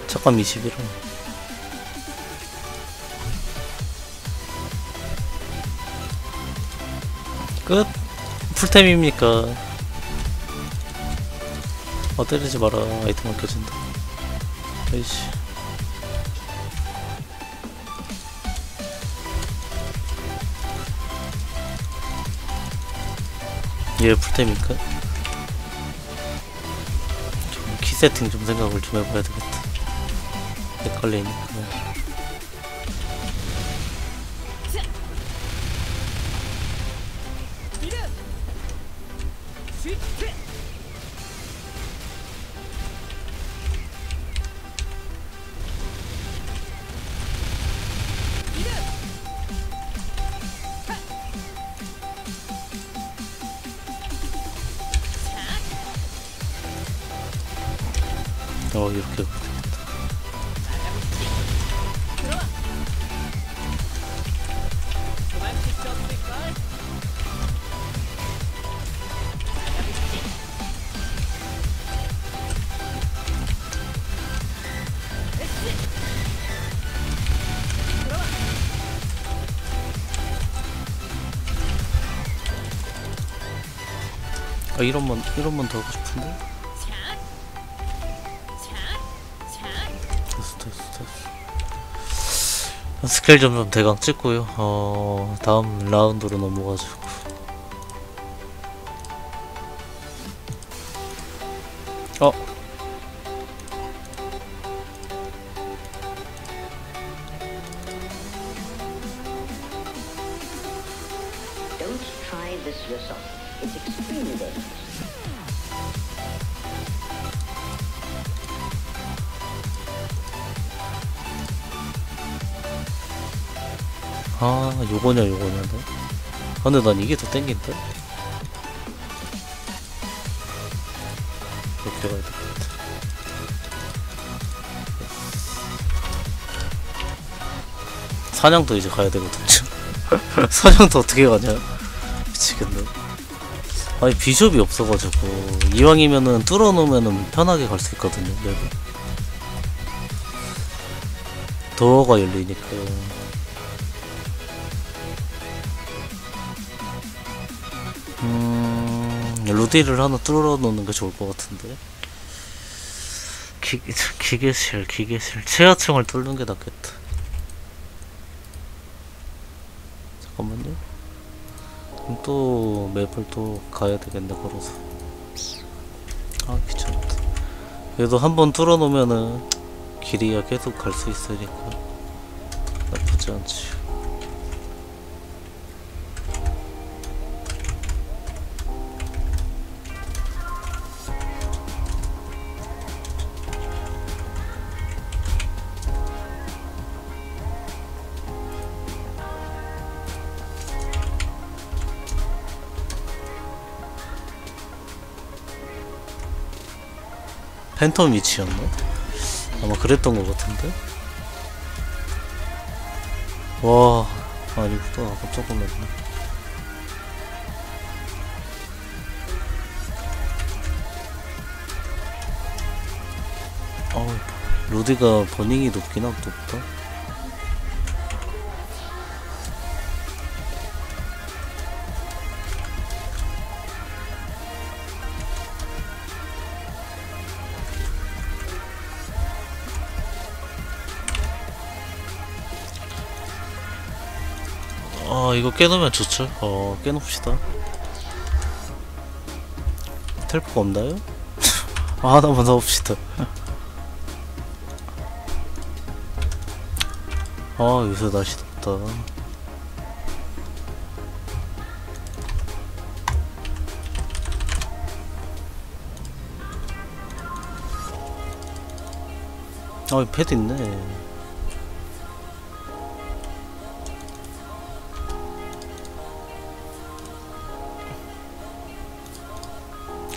잠깐 21원 끝. 풀템입니까? 어 때리지 마라. 아이템 아껴진다. 에이씨. 얘 풀템일까? 키 세팅 좀 생각을 좀 해봐야 되겠다. 헷갈리니까. 이런만 이런만 더 하고 싶은데. 됐어 됐어 됐어. 스케일 점점 대강 찍고요. 어 다음 라운드로 넘어가지고. 어. It's extremely dangerous. 아 요거냐 요거냐네. 아, 근데 난 이게 더 땡긴다 이렇게 가야 될 것 같아. 사냥도 이제 가야 되거든요. 사냥도 어떻게 가냐? 미치겠네 아니 비숍이 없어가지고 이왕이면은 뚫어놓으면은 편하게 갈 수 있거든요 맵을 도어가 열리니까 음, 루디를 하나 뚫어 놓는 게 좋을 것 같은데. 기, 기계실, 기계실. 최하층을 뚫는 게 낫겠다. 잠깐만요. 그럼 또 맵을 또 가야 되겠네 걸어서. 아 귀찮다. 그래도 한번 뚫어놓으면은 길이야 계속 갈 수 있으니까 나쁘지 않지. 팬텀 위치였나? 아마 그랬던 것 같은데? 와, 아니구나. 깜짝 놀랐네. 어우, 루디가 버닝이 높긴 하고 높다. 깨놓으면 좋죠. 어 깨놓읍시다. 텔포가 없나요? 아 하나만 사봅시다. 아 요새 날씨 덥다. 아 패드 있네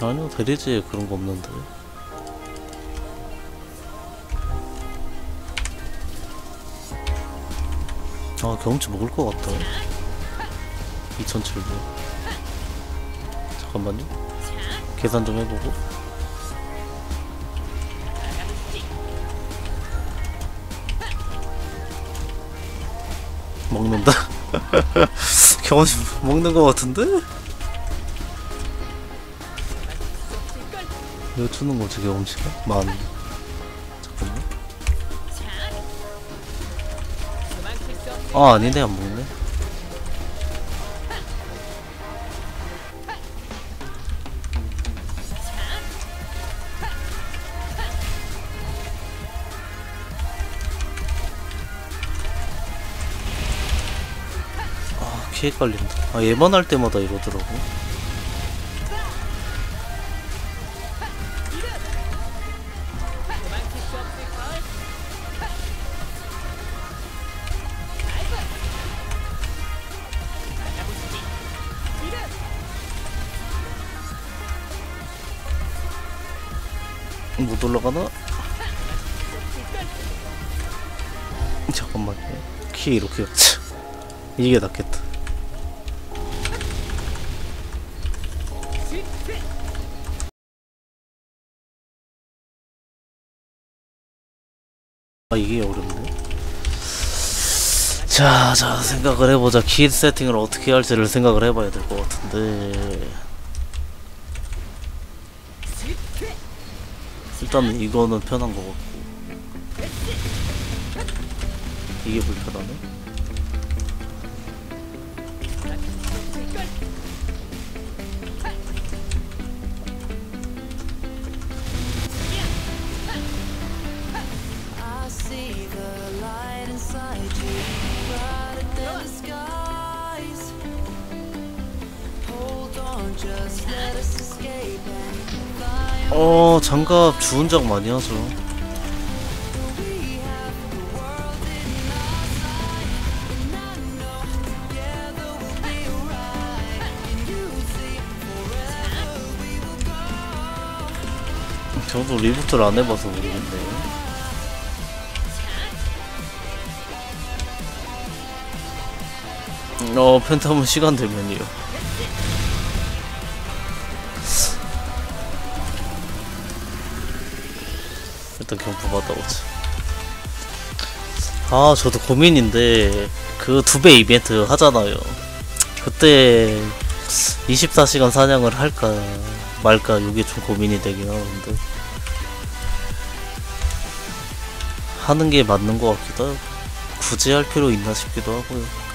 아니요 대리지에 그런 거 없는데. 아 경험치 먹을 것 같다. 2700 잠깐만요. 계산 좀 해보고. 먹는다? 경험치 먹는 것 같은데? 왜 주는 거지 경험치가? 만 잠깐만 아 아니네 안 먹네. 아키 헷갈린다. 아 얘만 할 때마다 이러더라고 키 이렇게 였지. 이게 낫겠다. 아 이게 어렵네. 자, 자 생각을 해보자. 키 세팅을 어떻게 할지를 생각을 해봐야 될 것 같은데. 일단 이거는 편한 것 같고 이게 불편하네 어 장갑 주운 적 많이 하죠 저도 리부트를 안 해봐서 모르겠네. 어 펜타문 시간 되면이요. 일단 경포 받아오자 아 저도 고민인데 그 두 배 이벤트 하잖아요. 그때 24시간 사냥을 할까 말까 이게 좀 고민이 되긴 하는데 하는 게 맞는 것 같기도 하고 굳이 할 필요 있나 싶기도 하고요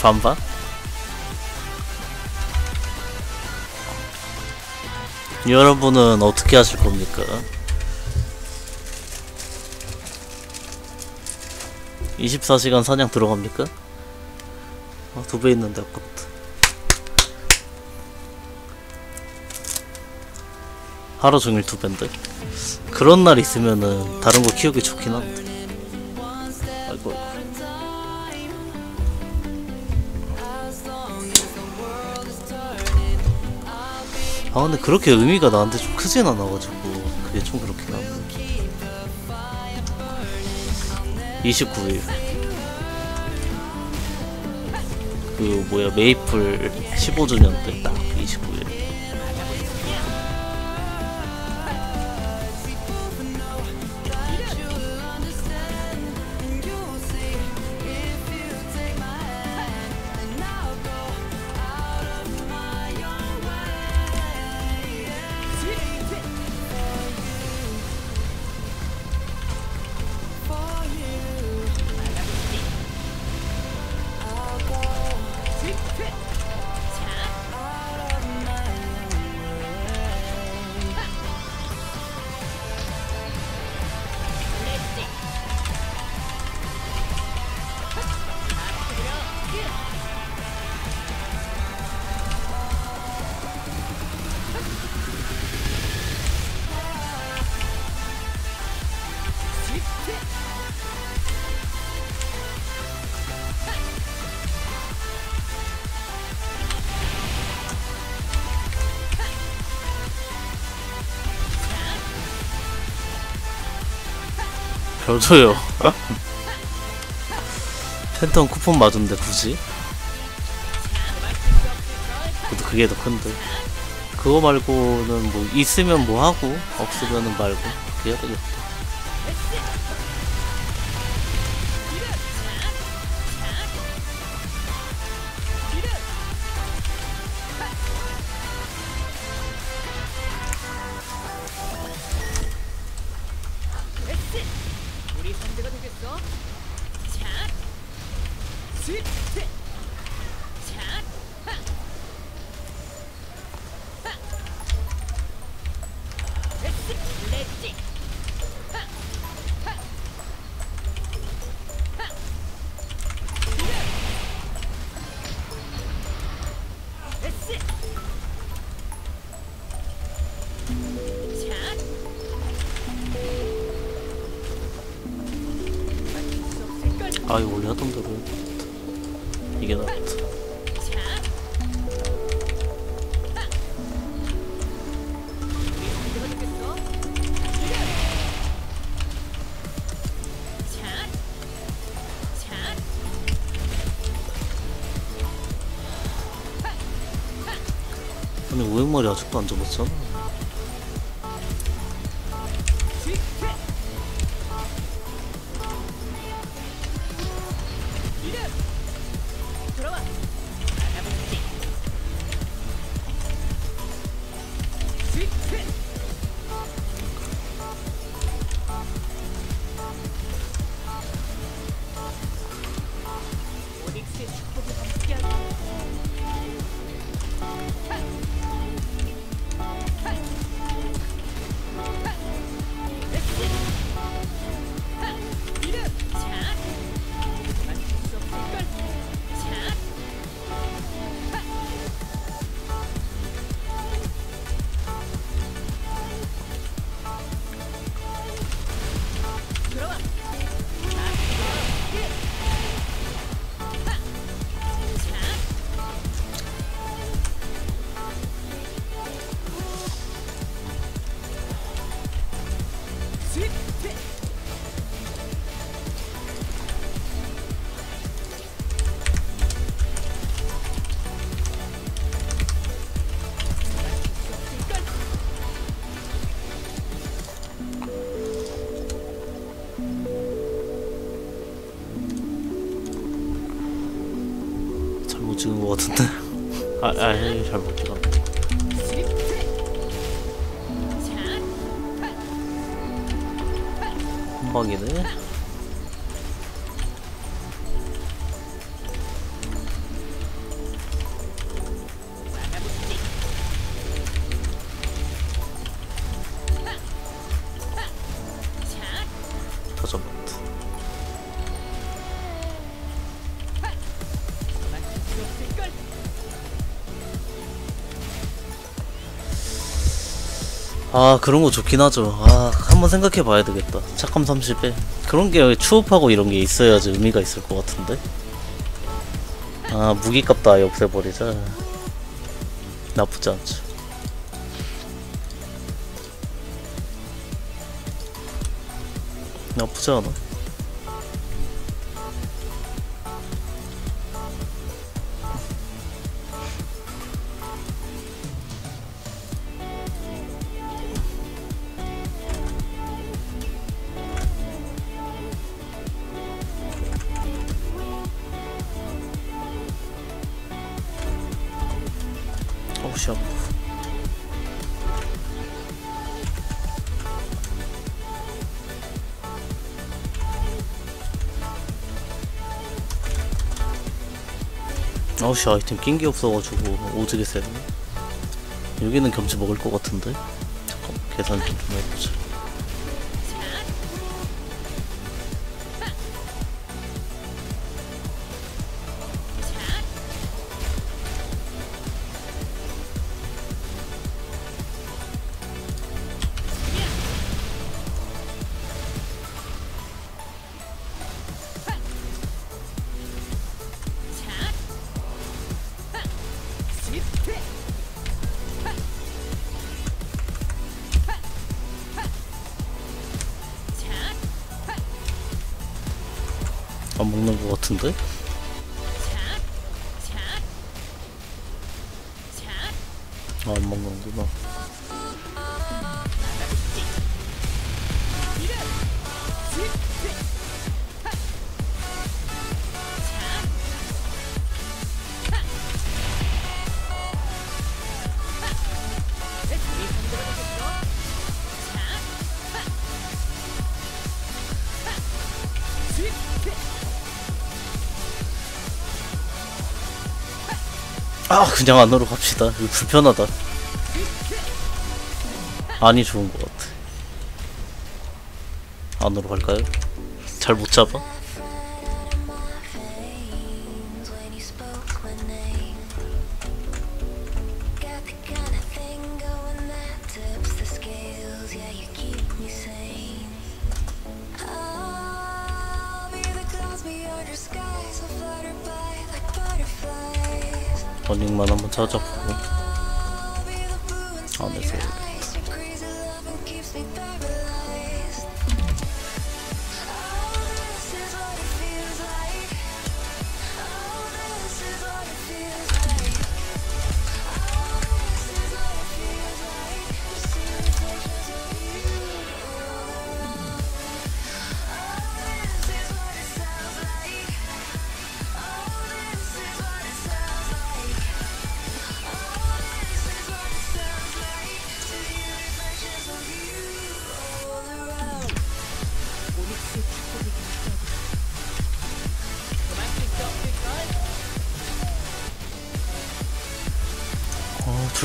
반반? 여러분은 어떻게 하실 겁니까? 24시간 사냥 들어갑니까? 아, 두 배 있는데 아깝다. 하루 종일 두 배인데? 그런 날 있으면은 다른 거 키우기 좋긴 한데. 아이고. 아 근데 그렇게 의미가 나한테 좀 크진 않아가지고 그게 좀 그렇긴 한데 29일. 그 뭐야 메이플 15주년 때 딱 29일 별 줘요. 팬텀 쿠폰 맞은데 굳이? 그래도 그게 더 큰데. 그거 말고는 뭐 있으면 뭐 하고 없으면은 말고. 해야 되겠다 아니 오행머리 아직도 안 접었잖아 아, 아 아 그런 거 좋긴 하죠. 아 한번 생각해 봐야 되겠다. 착함 30에. 그런 게 추업하고 이런 게 있어야지 의미가 있을 것 같은데. 아 무기값도 아예 없애버리자. 나쁘지 않죠 나쁘지 않아 아우씨 아이템 낀 게 없어가지고 세네. 여기는 겸치 먹을 것 같은데? 잠깐 계산 좀 해보자 그냥 안으로 갑시다 이거 불편하다 안이 좋은 것 같아 안으로 갈까요? 잘 못 잡아? 러닝만 한번 찾아보고 안에서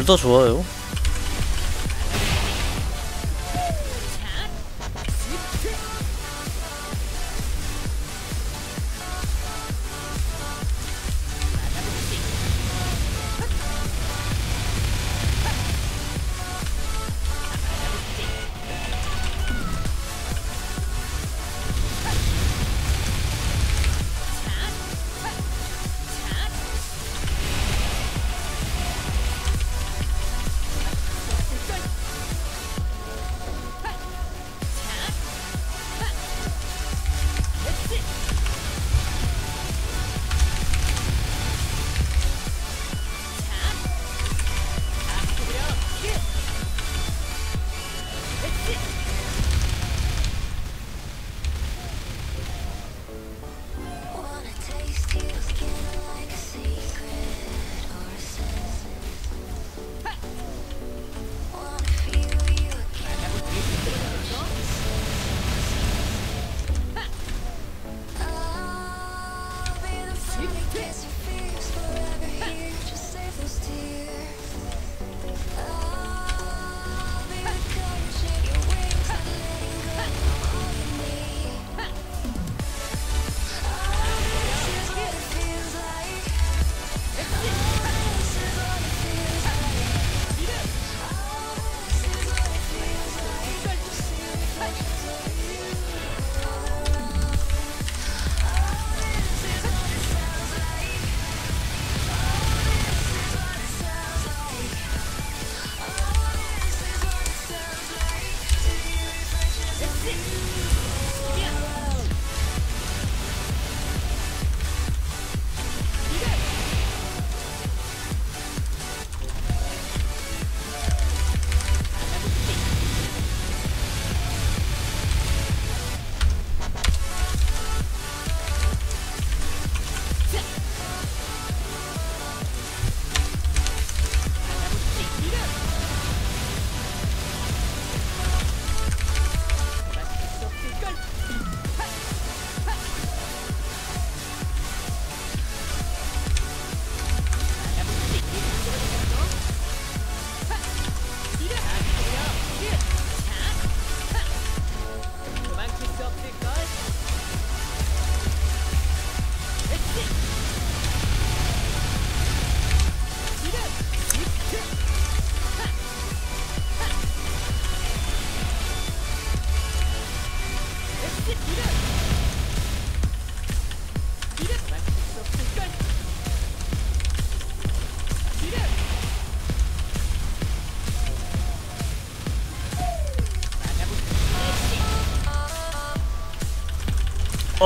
둘 다 좋아요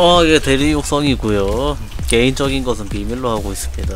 어, 이게 대리 육성이고요. 개인적인 것은 비밀로 하고 있습니다.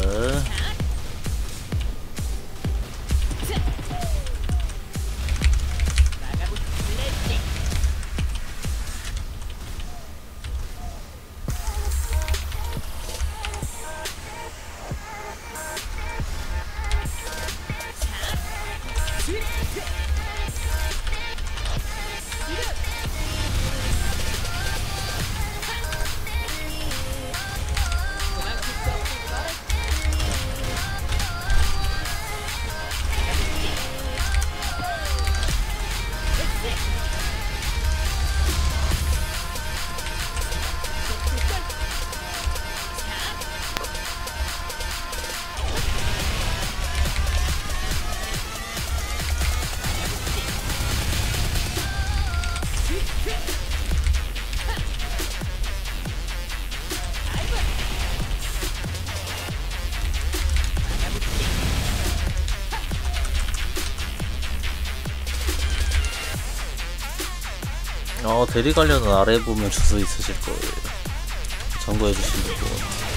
대리 관련은 아래 보면 주소 있으실 거예요. 참고해 주시면 될것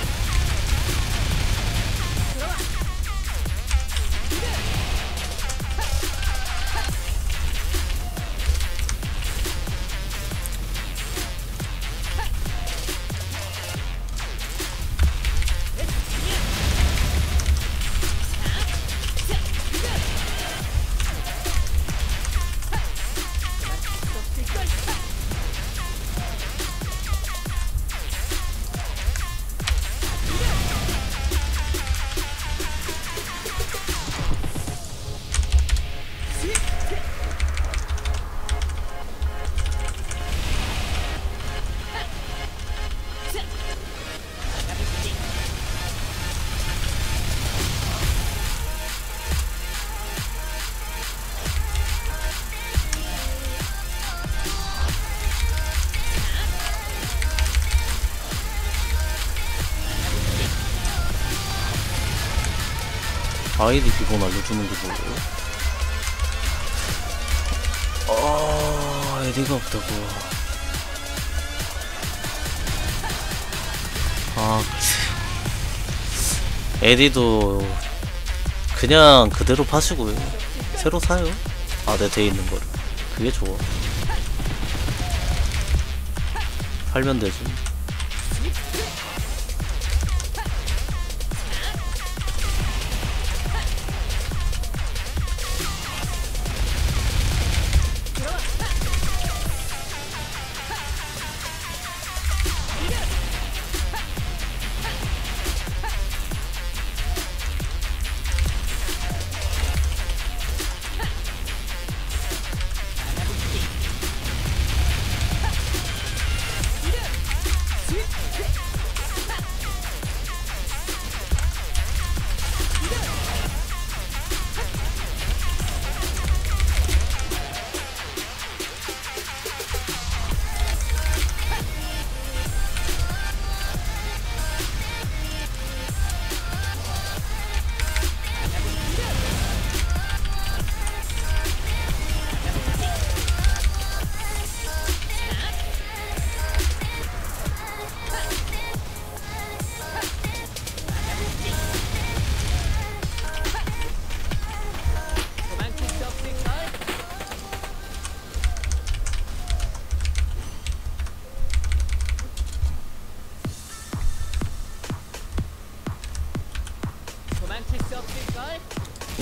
주는 게 뭐예요? 아, 아이디가 없다고. 아, 에디도 그냥 그대로 파시고요. 새로 사요. 아, 내 돼 있는 거를. 그게 좋아. 팔면 되지.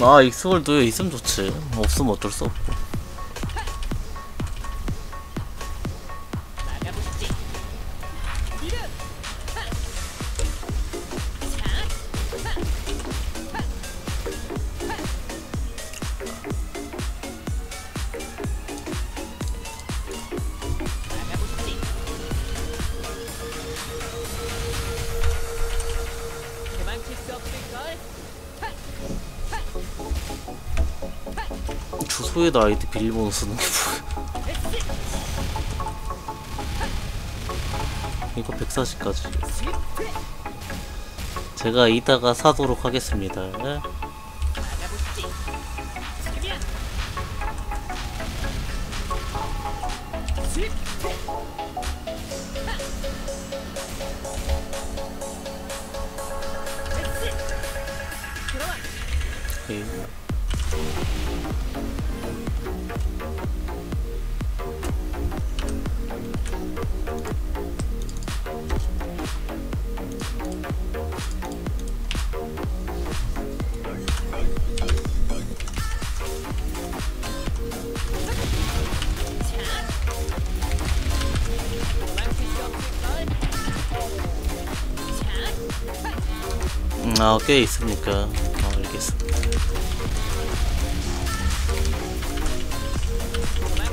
아 익스월드 있으면 좋지. 없으면 어쩔 수 없고 주소에다 아이디 비밀번호 쓰는 게 이거 140까지 제가 이따가 사도록 하겠습니다. 아, 꽤 있으니까. 어, 알겠습니다.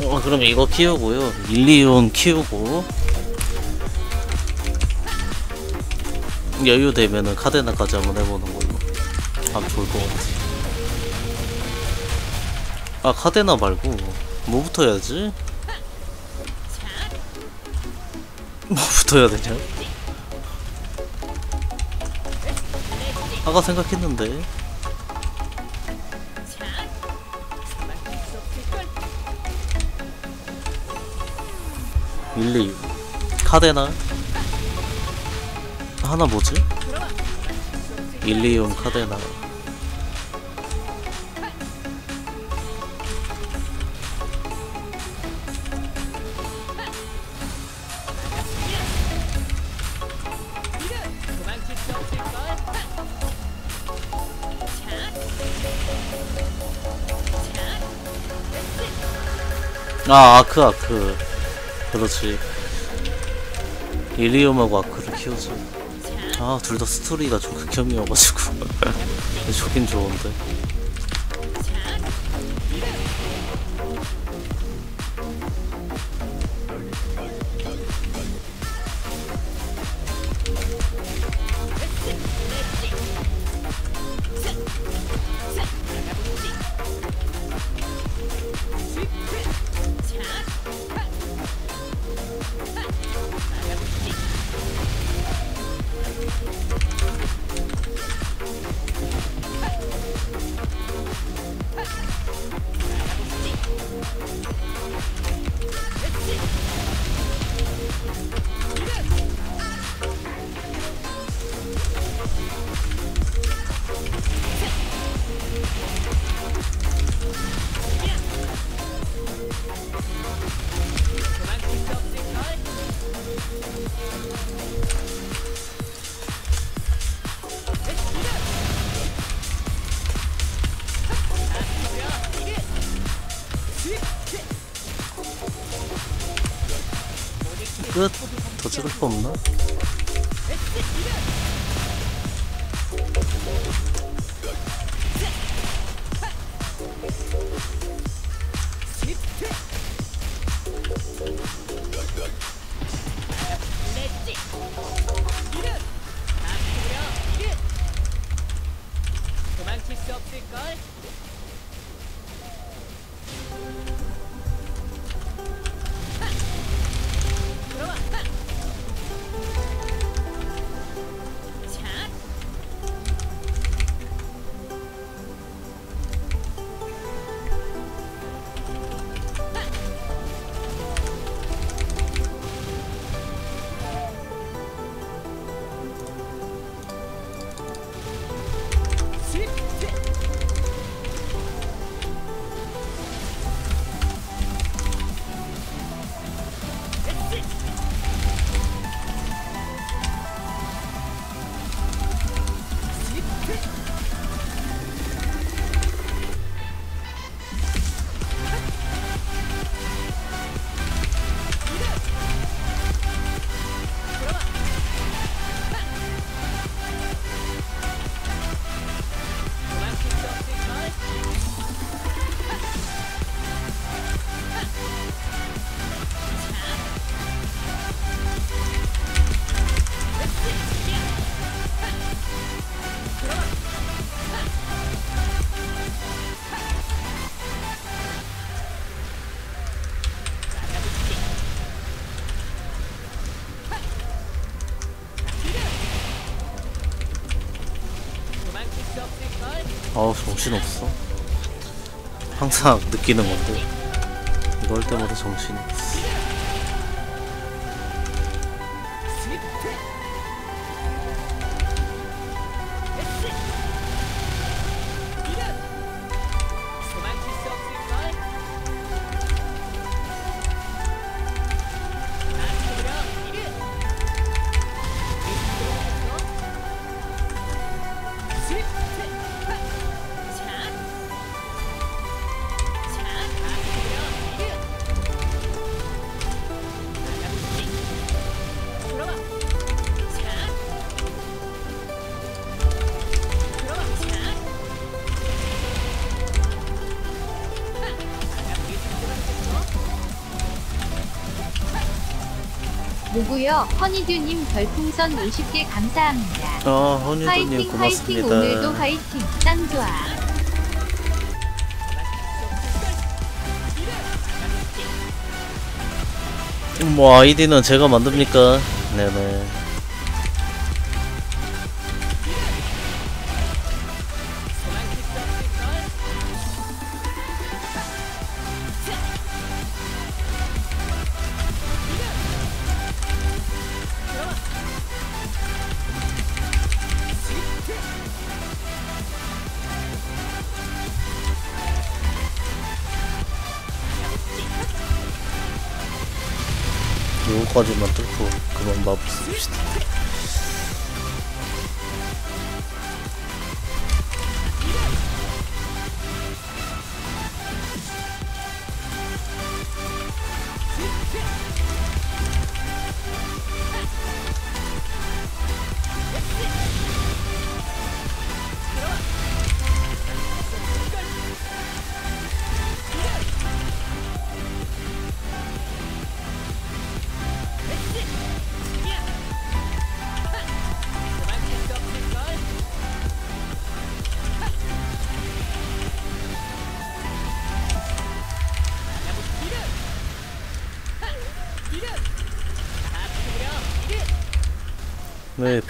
어, 그럼 이거 키우고요. 일리온 키우고. 여유 되면은 카데나까지 한번 해보는 걸로. 하면 좋을 것 같아. 아, 카데나 말고. 뭐부터 해야지? 뭐부터 해야 되냐? 아까 생각했는데. 밀리. 카데나? 하나 뭐지? 일리온 카데나 아 아크 아크. 그렇지. 일리움하고 아크를 키우지 아둘 다 스토리가 좀 극혐이어가지고. 좋긴 좋은데 느끼는 건데 할 때마다 정신이 누구요? 허니듀님 별풍선 50개 감사합니다. 아 허니도님 화이팅 화이팅 고맙습니다 오늘도 화이팅 짱 좋아. 뭐 아이디는 제가 만듭니까 네네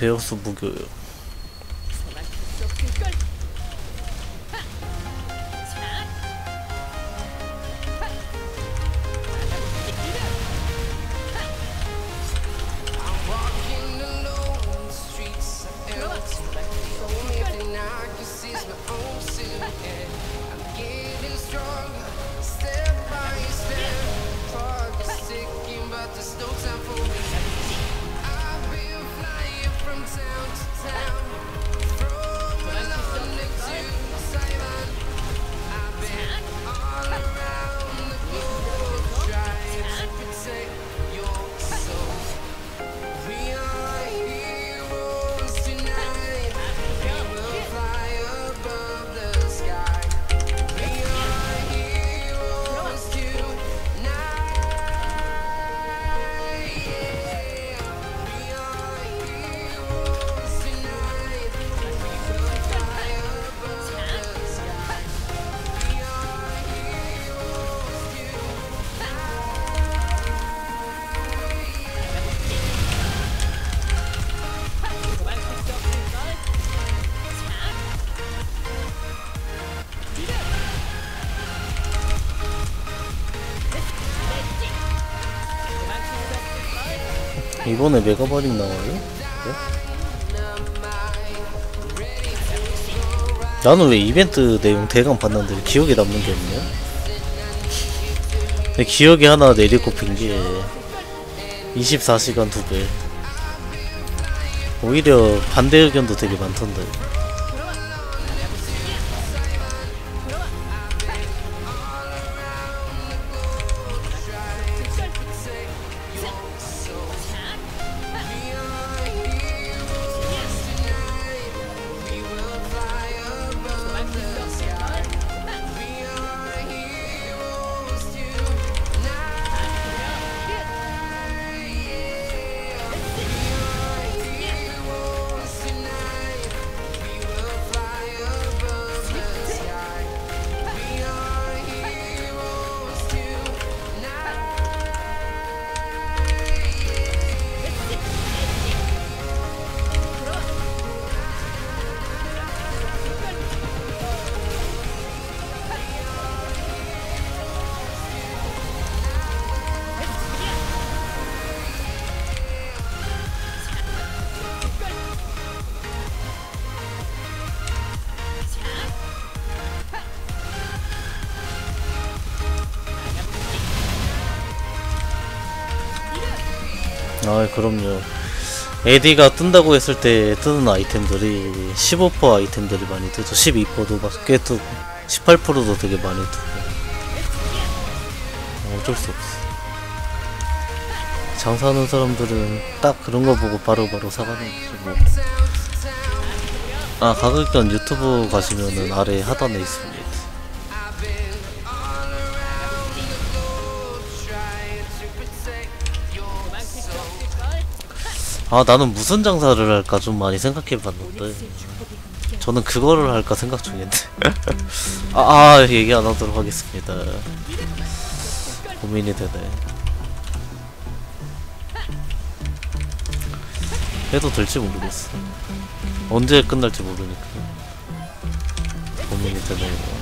네 베어스 무교요 이번에 메가바릭 나와요? 나는 왜 이벤트 내용 대강 봤는데 기억에 남는 게 없냐? 내 기억에 하나 내리꼽힌 게 24시간 두 배. 오히려 반대 의견도 되게 많던데. 아 그럼요. 에디가 뜬다고 했을 때 뜨는 아이템들이 15% 아이템들이 많이 뜨죠. 12%도 꽤 뜨고 18%도 되게 많이 뜨고. 어쩔 수 없어. 장사하는 사람들은 딱 그런 거 보고 바로바로 사가는 거지 뭐. 아 가격전 유튜브 가시면은 아래 하단에 있습니다 아 나는 무슨 장사를 할까 좀 많이 생각해 봤는데 저는 그거를 할까 생각 중인데. 아, 아 얘기 안 하도록 하겠습니다. 고민이 되네. 해도 될지 모르겠어. 언제 끝날지 모르니까 고민이 되네요. 됐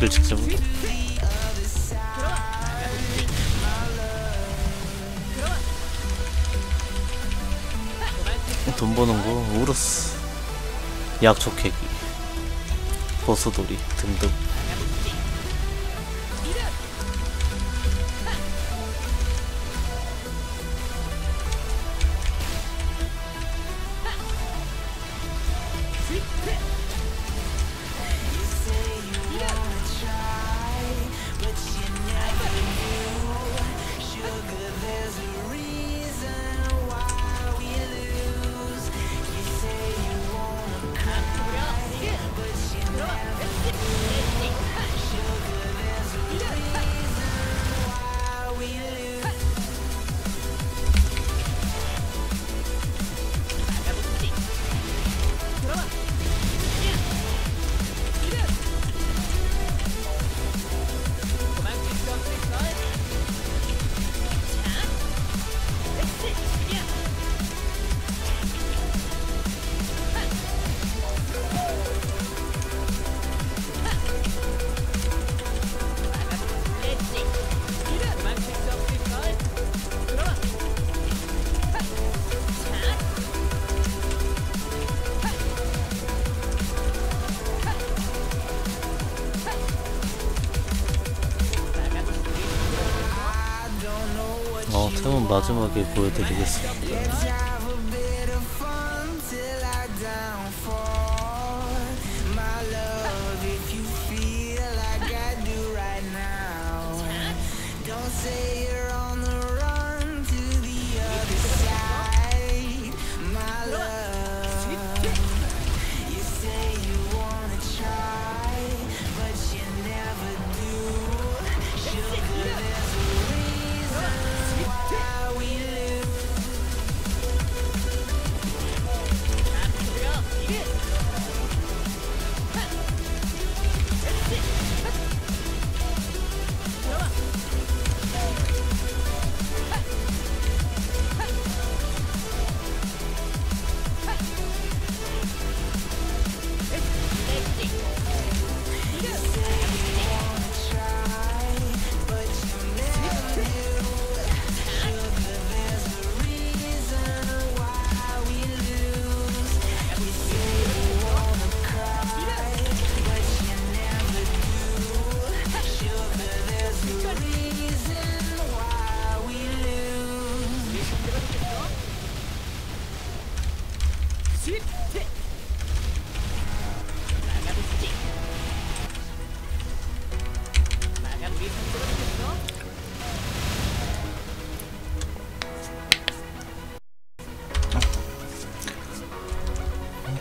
스킬 직접. 돈 버는 거 우르스 약초 캐기 버스돌이 등등 템은 마지막에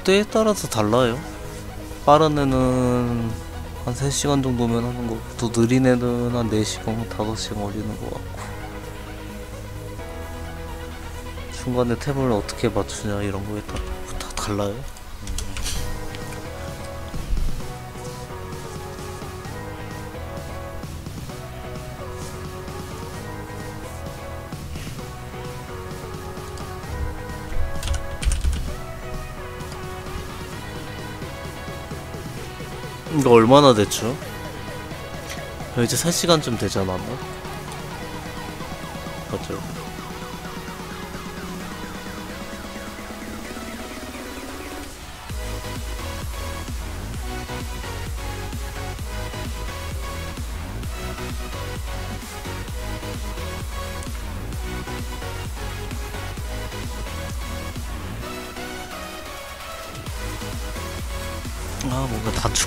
때에 따라서 달라요. 빠른 애는 한 3시간 정도면 하는 거고 또 느린 애는 한 4시간, 5시간 걸리는 것 같고. 중간에 템을 어떻게 맞추냐 이런 거에 따라 다 달라요 이거 얼마나 됐죠? 이제 3시간쯤 되지 않았나? 맞죠?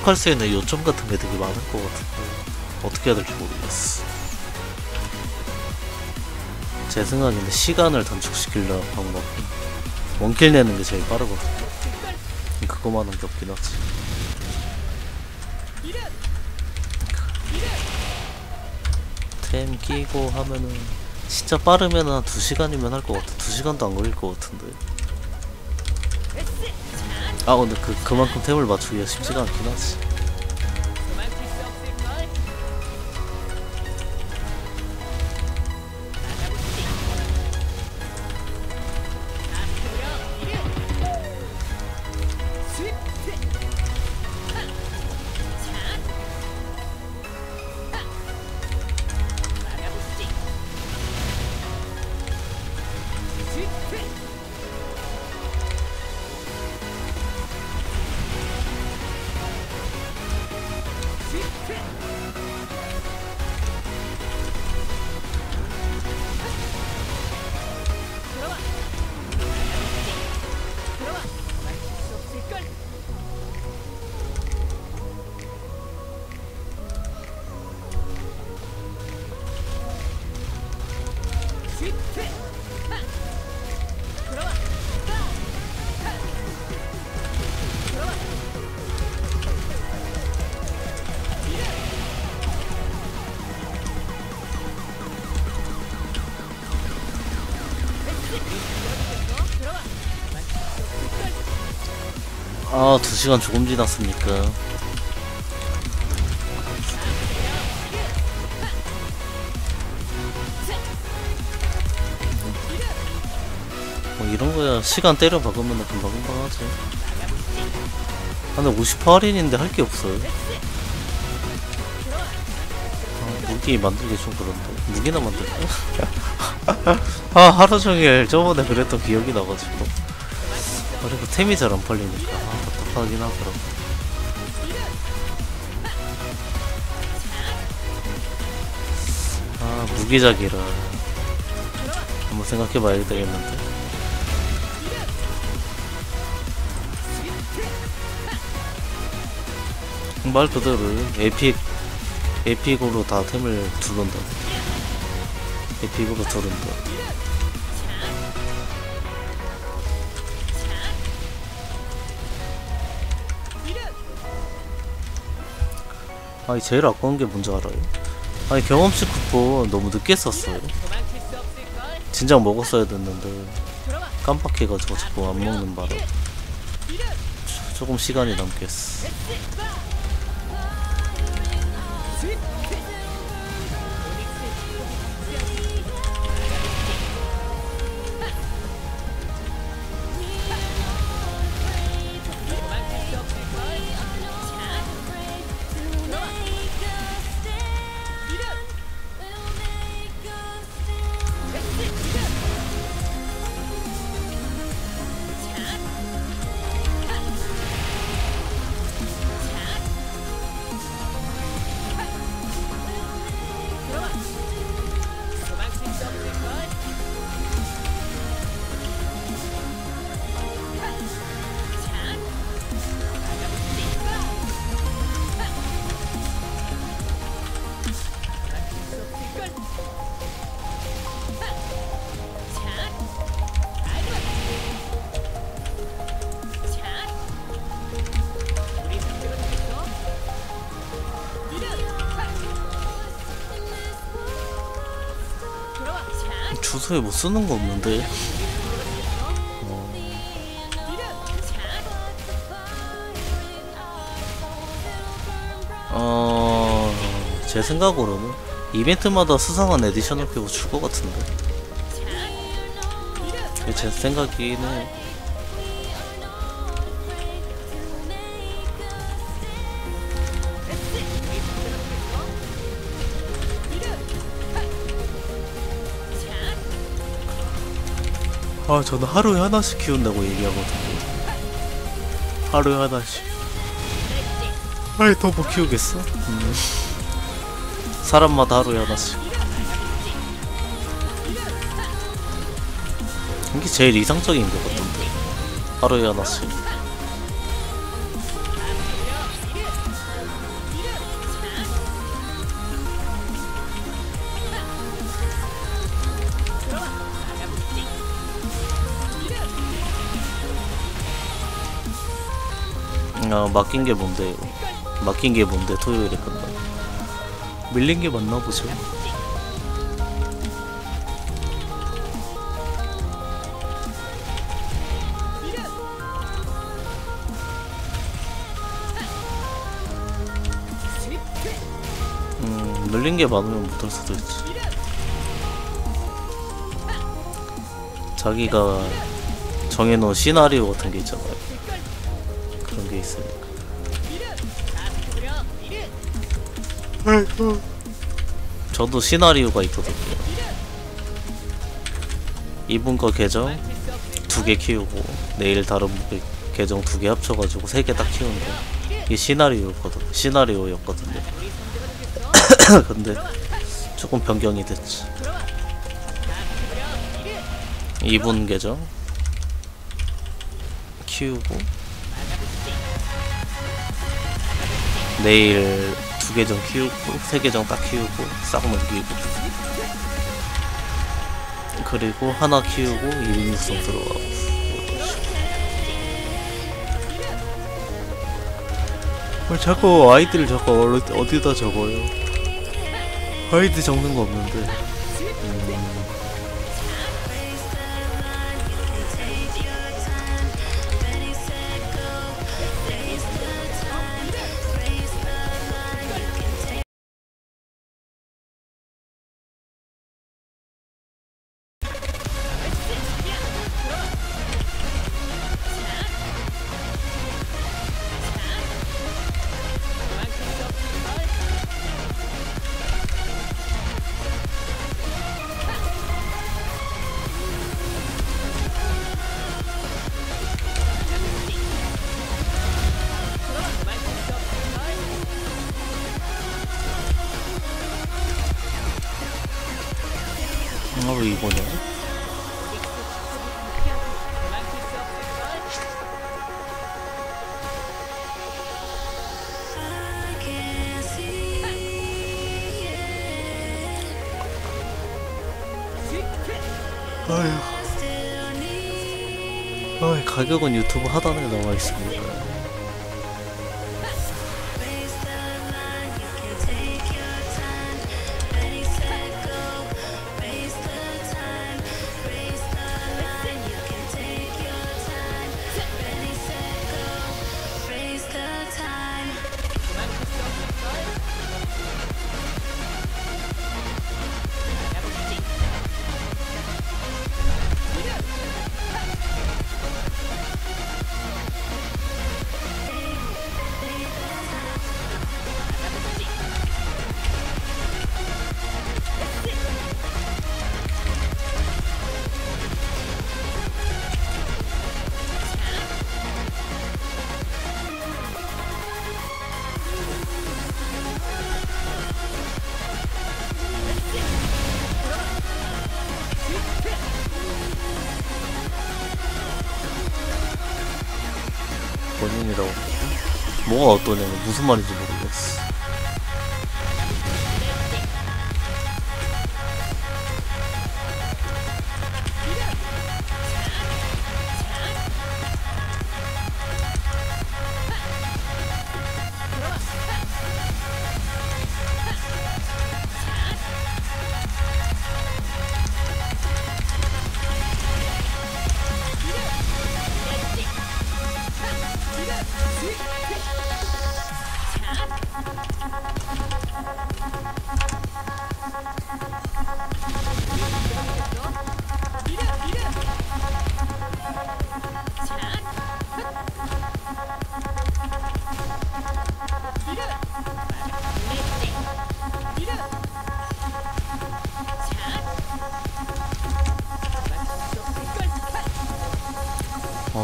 단축할 수 있는 요점 같은 게 되게 많을 것 같은데 어떻게 해야 될지 모르겠어. 제 생각에는 시간을 단축시키려 방법 원킬 내는 게 제일 빠르거든. 그거만 한게 없긴 하지. 템 끼고 하면은 진짜 빠르면 한 2시간이면 할 것 같아. 2시간도 안 걸릴 것 같은데 아 근데 그, 그만큼 템을 맞추기가 쉽지가 않긴 하지 시간 조금 지났습니까? 뭐 이런 거야. 시간 때려 박으면 금방금방 하지? 아, 근데 58인인데 할 게 없어요. 아, 무기 만들기 좀 그런데. 무기나 만들까? 아 하루 종일 저번에 그랬던 기억이 나가지고. 그리고 템이 잘 안 팔리니까. 아, 하긴 하더라고. 아 무기작이라. 한번 생각해봐야 되겠는데. 말 그대로 에픽 에픽으로 다 템을 두른다. 에픽으로 두른다 아니 제일 아까운 게 뭔지 알아요? 아니 경험치 쿠폰 너무 늦게 썼어요. 진작 먹었어야 됐는데 깜빡해가지고 자꾸 안 먹는 바람. 조- 조금 시간이 남겠어 주소에 뭐 쓰는 거 없는데? 어... 제 생각으로는 이벤트마다 수상한 에디션을 빼고 줄 것 같은데. 제 생각이긴 아 저는 하루에 하나씩 키운다고 얘기하거든요. 하루에 하나씩. 아이 더 못 키우겠어? 음. 사람마다 하루에 하나씩. 이게 제일 이상적인 것 같던데. 하루에 하나씩 맡긴 게 뭔데요? 맡긴 게 뭔데 토요일에 끝나? 밀린 게 맞나 보죠. 음 밀린 게 많으면 못할 수도 있지. 자기가 정해놓은 시나리오 같은 게 있잖아요. 그런 게 있으니 까. 저도 시나리오가 있거든요. 이분 거 계정 두 개 키우고 내일 다른 분 계정 두 개 합쳐가지고 세 개 딱 키우는 거. 이게 시나리오거든. 시나리오였거든요. 근데 조금 변경이 됐지. 이분 계정 키우고 내일 두 계정 키우고 세 계정 딱 키우고 싹 넘기고. 그리고 하나 키우고 2인 육성 들어가고. 왜 자꾸 아이디를 자꾸 어디- 어디다 적어요? 아이디 적는 거 없는데 가격은 유튜브 하단에 나와 있습니다. 뭐가 어떠냐면 무슨 말인지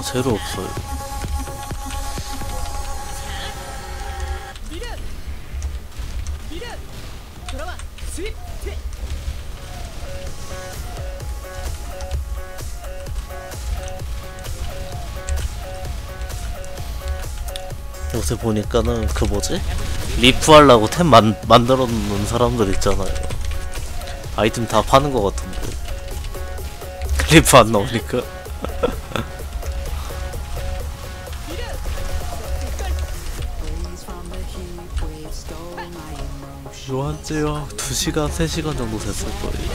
아 재료 없어요. 요새 보니까는 그 뭐지? leap 하려고 템 만, 만들어 놓는 사람들 있잖아요. 아이템 다 파는 거 같은데. 리프 안 나오니까 요 한째요. 2시간 3시간 정도 됐을 거예요.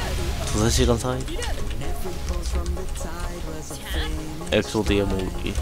2, 3시간 사이? 엑소드의 모으기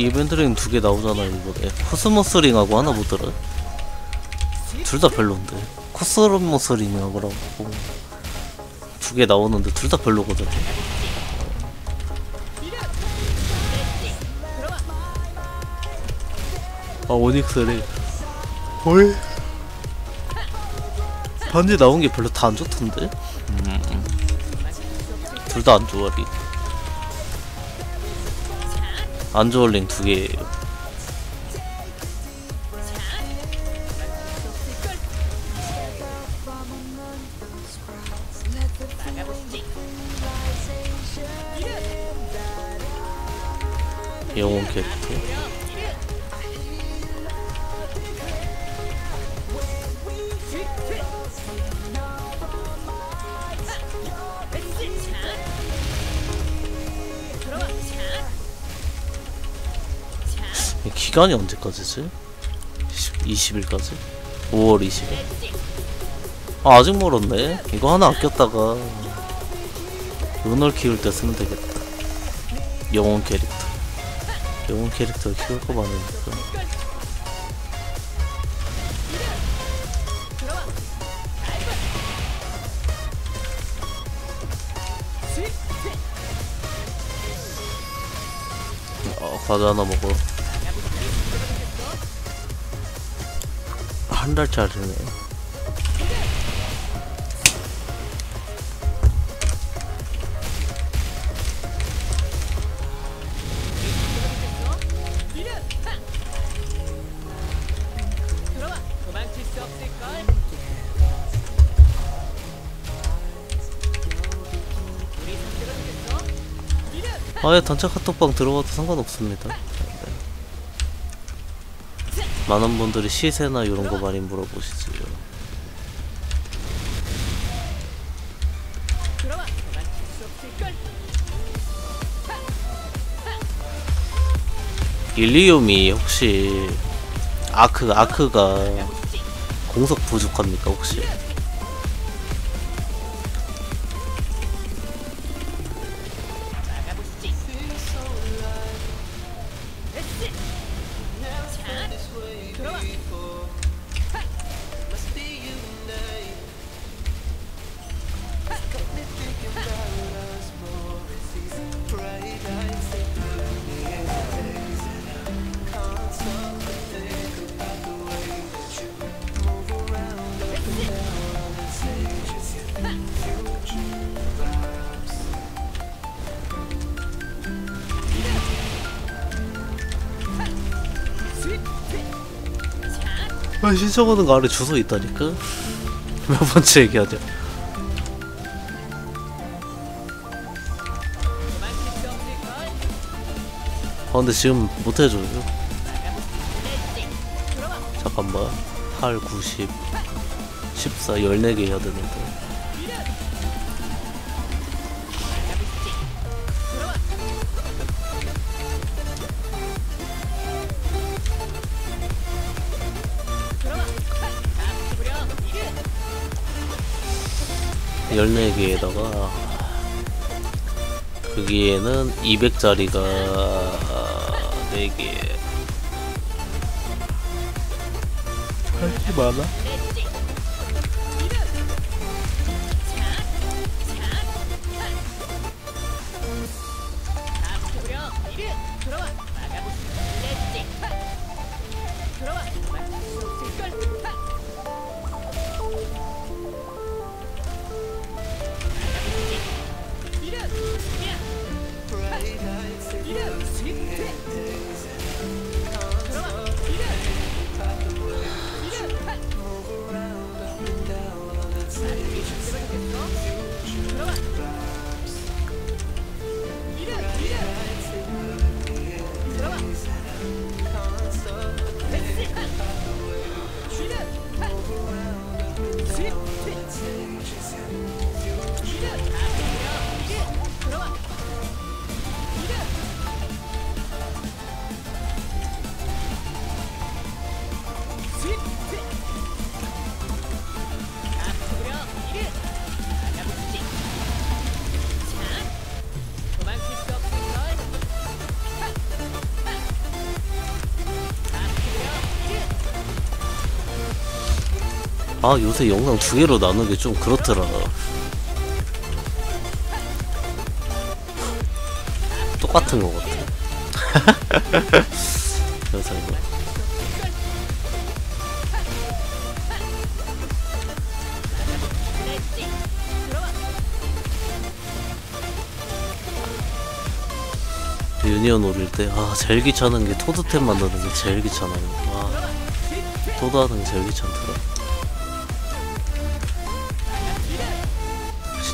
이 이벤트 링 두 개 나오잖아요 이번에. 코스모스 ring하고 하나 보더라. 둘다 별론데. 코스모스 ring하고. 두 개 나오는데 둘 다 별로거든. 아 오닉스래 어이? 반지 나온 게 별로 다 안 좋던데? 둘다 안 좋아 리 안 좋은 링두개 기간이 언제까지지? 20일까지? 5월 20일? 아, 아직 멀었네. 이거 하나 아꼈다가 은월 키울 때 쓰면 되겠다. 영웅 캐릭터. 영웅 캐릭터 키울 거 많으니까. 어, 과자 하나 먹어. 한 달짜리네. 아예 단체 카톡방 들어가도 상관없습니다. 네. 많은 분들이 시세나 이런 거 많이 물어보시지요. 일리움이 혹시 아크 아크가 공석 부족합니까 혹시? 아, 신청하는 거 아래 주소 있다니까? 몇 번째 얘기하냐? 아 근데 지금 못해줘요 잠깐만 8, 90 14, 14개 해야 되는데 열네 개에다가 거기에는 200짜리가 4개 할게 많아? 아 요새 영상 두 개로 나누기 좀 그렇더라. 똑같은 거 같아. 그래서 이거. 유니언 오릴 때 아 제일 귀찮은 게 토드템 만드는 게 제일 귀찮아요. 아 토드 하는 게 제일 귀찮더라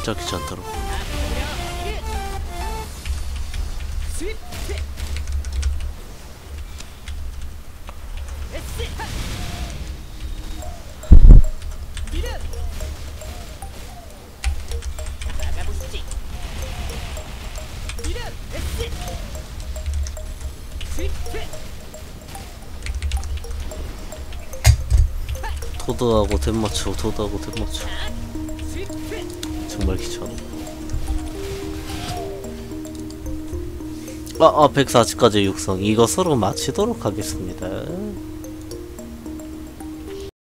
진짜 귀찮더라 토드하고 템 맞추고 토드하고 템 맞추고 아, 아 140까지 육성. 이것으로 마치도록 하겠습니다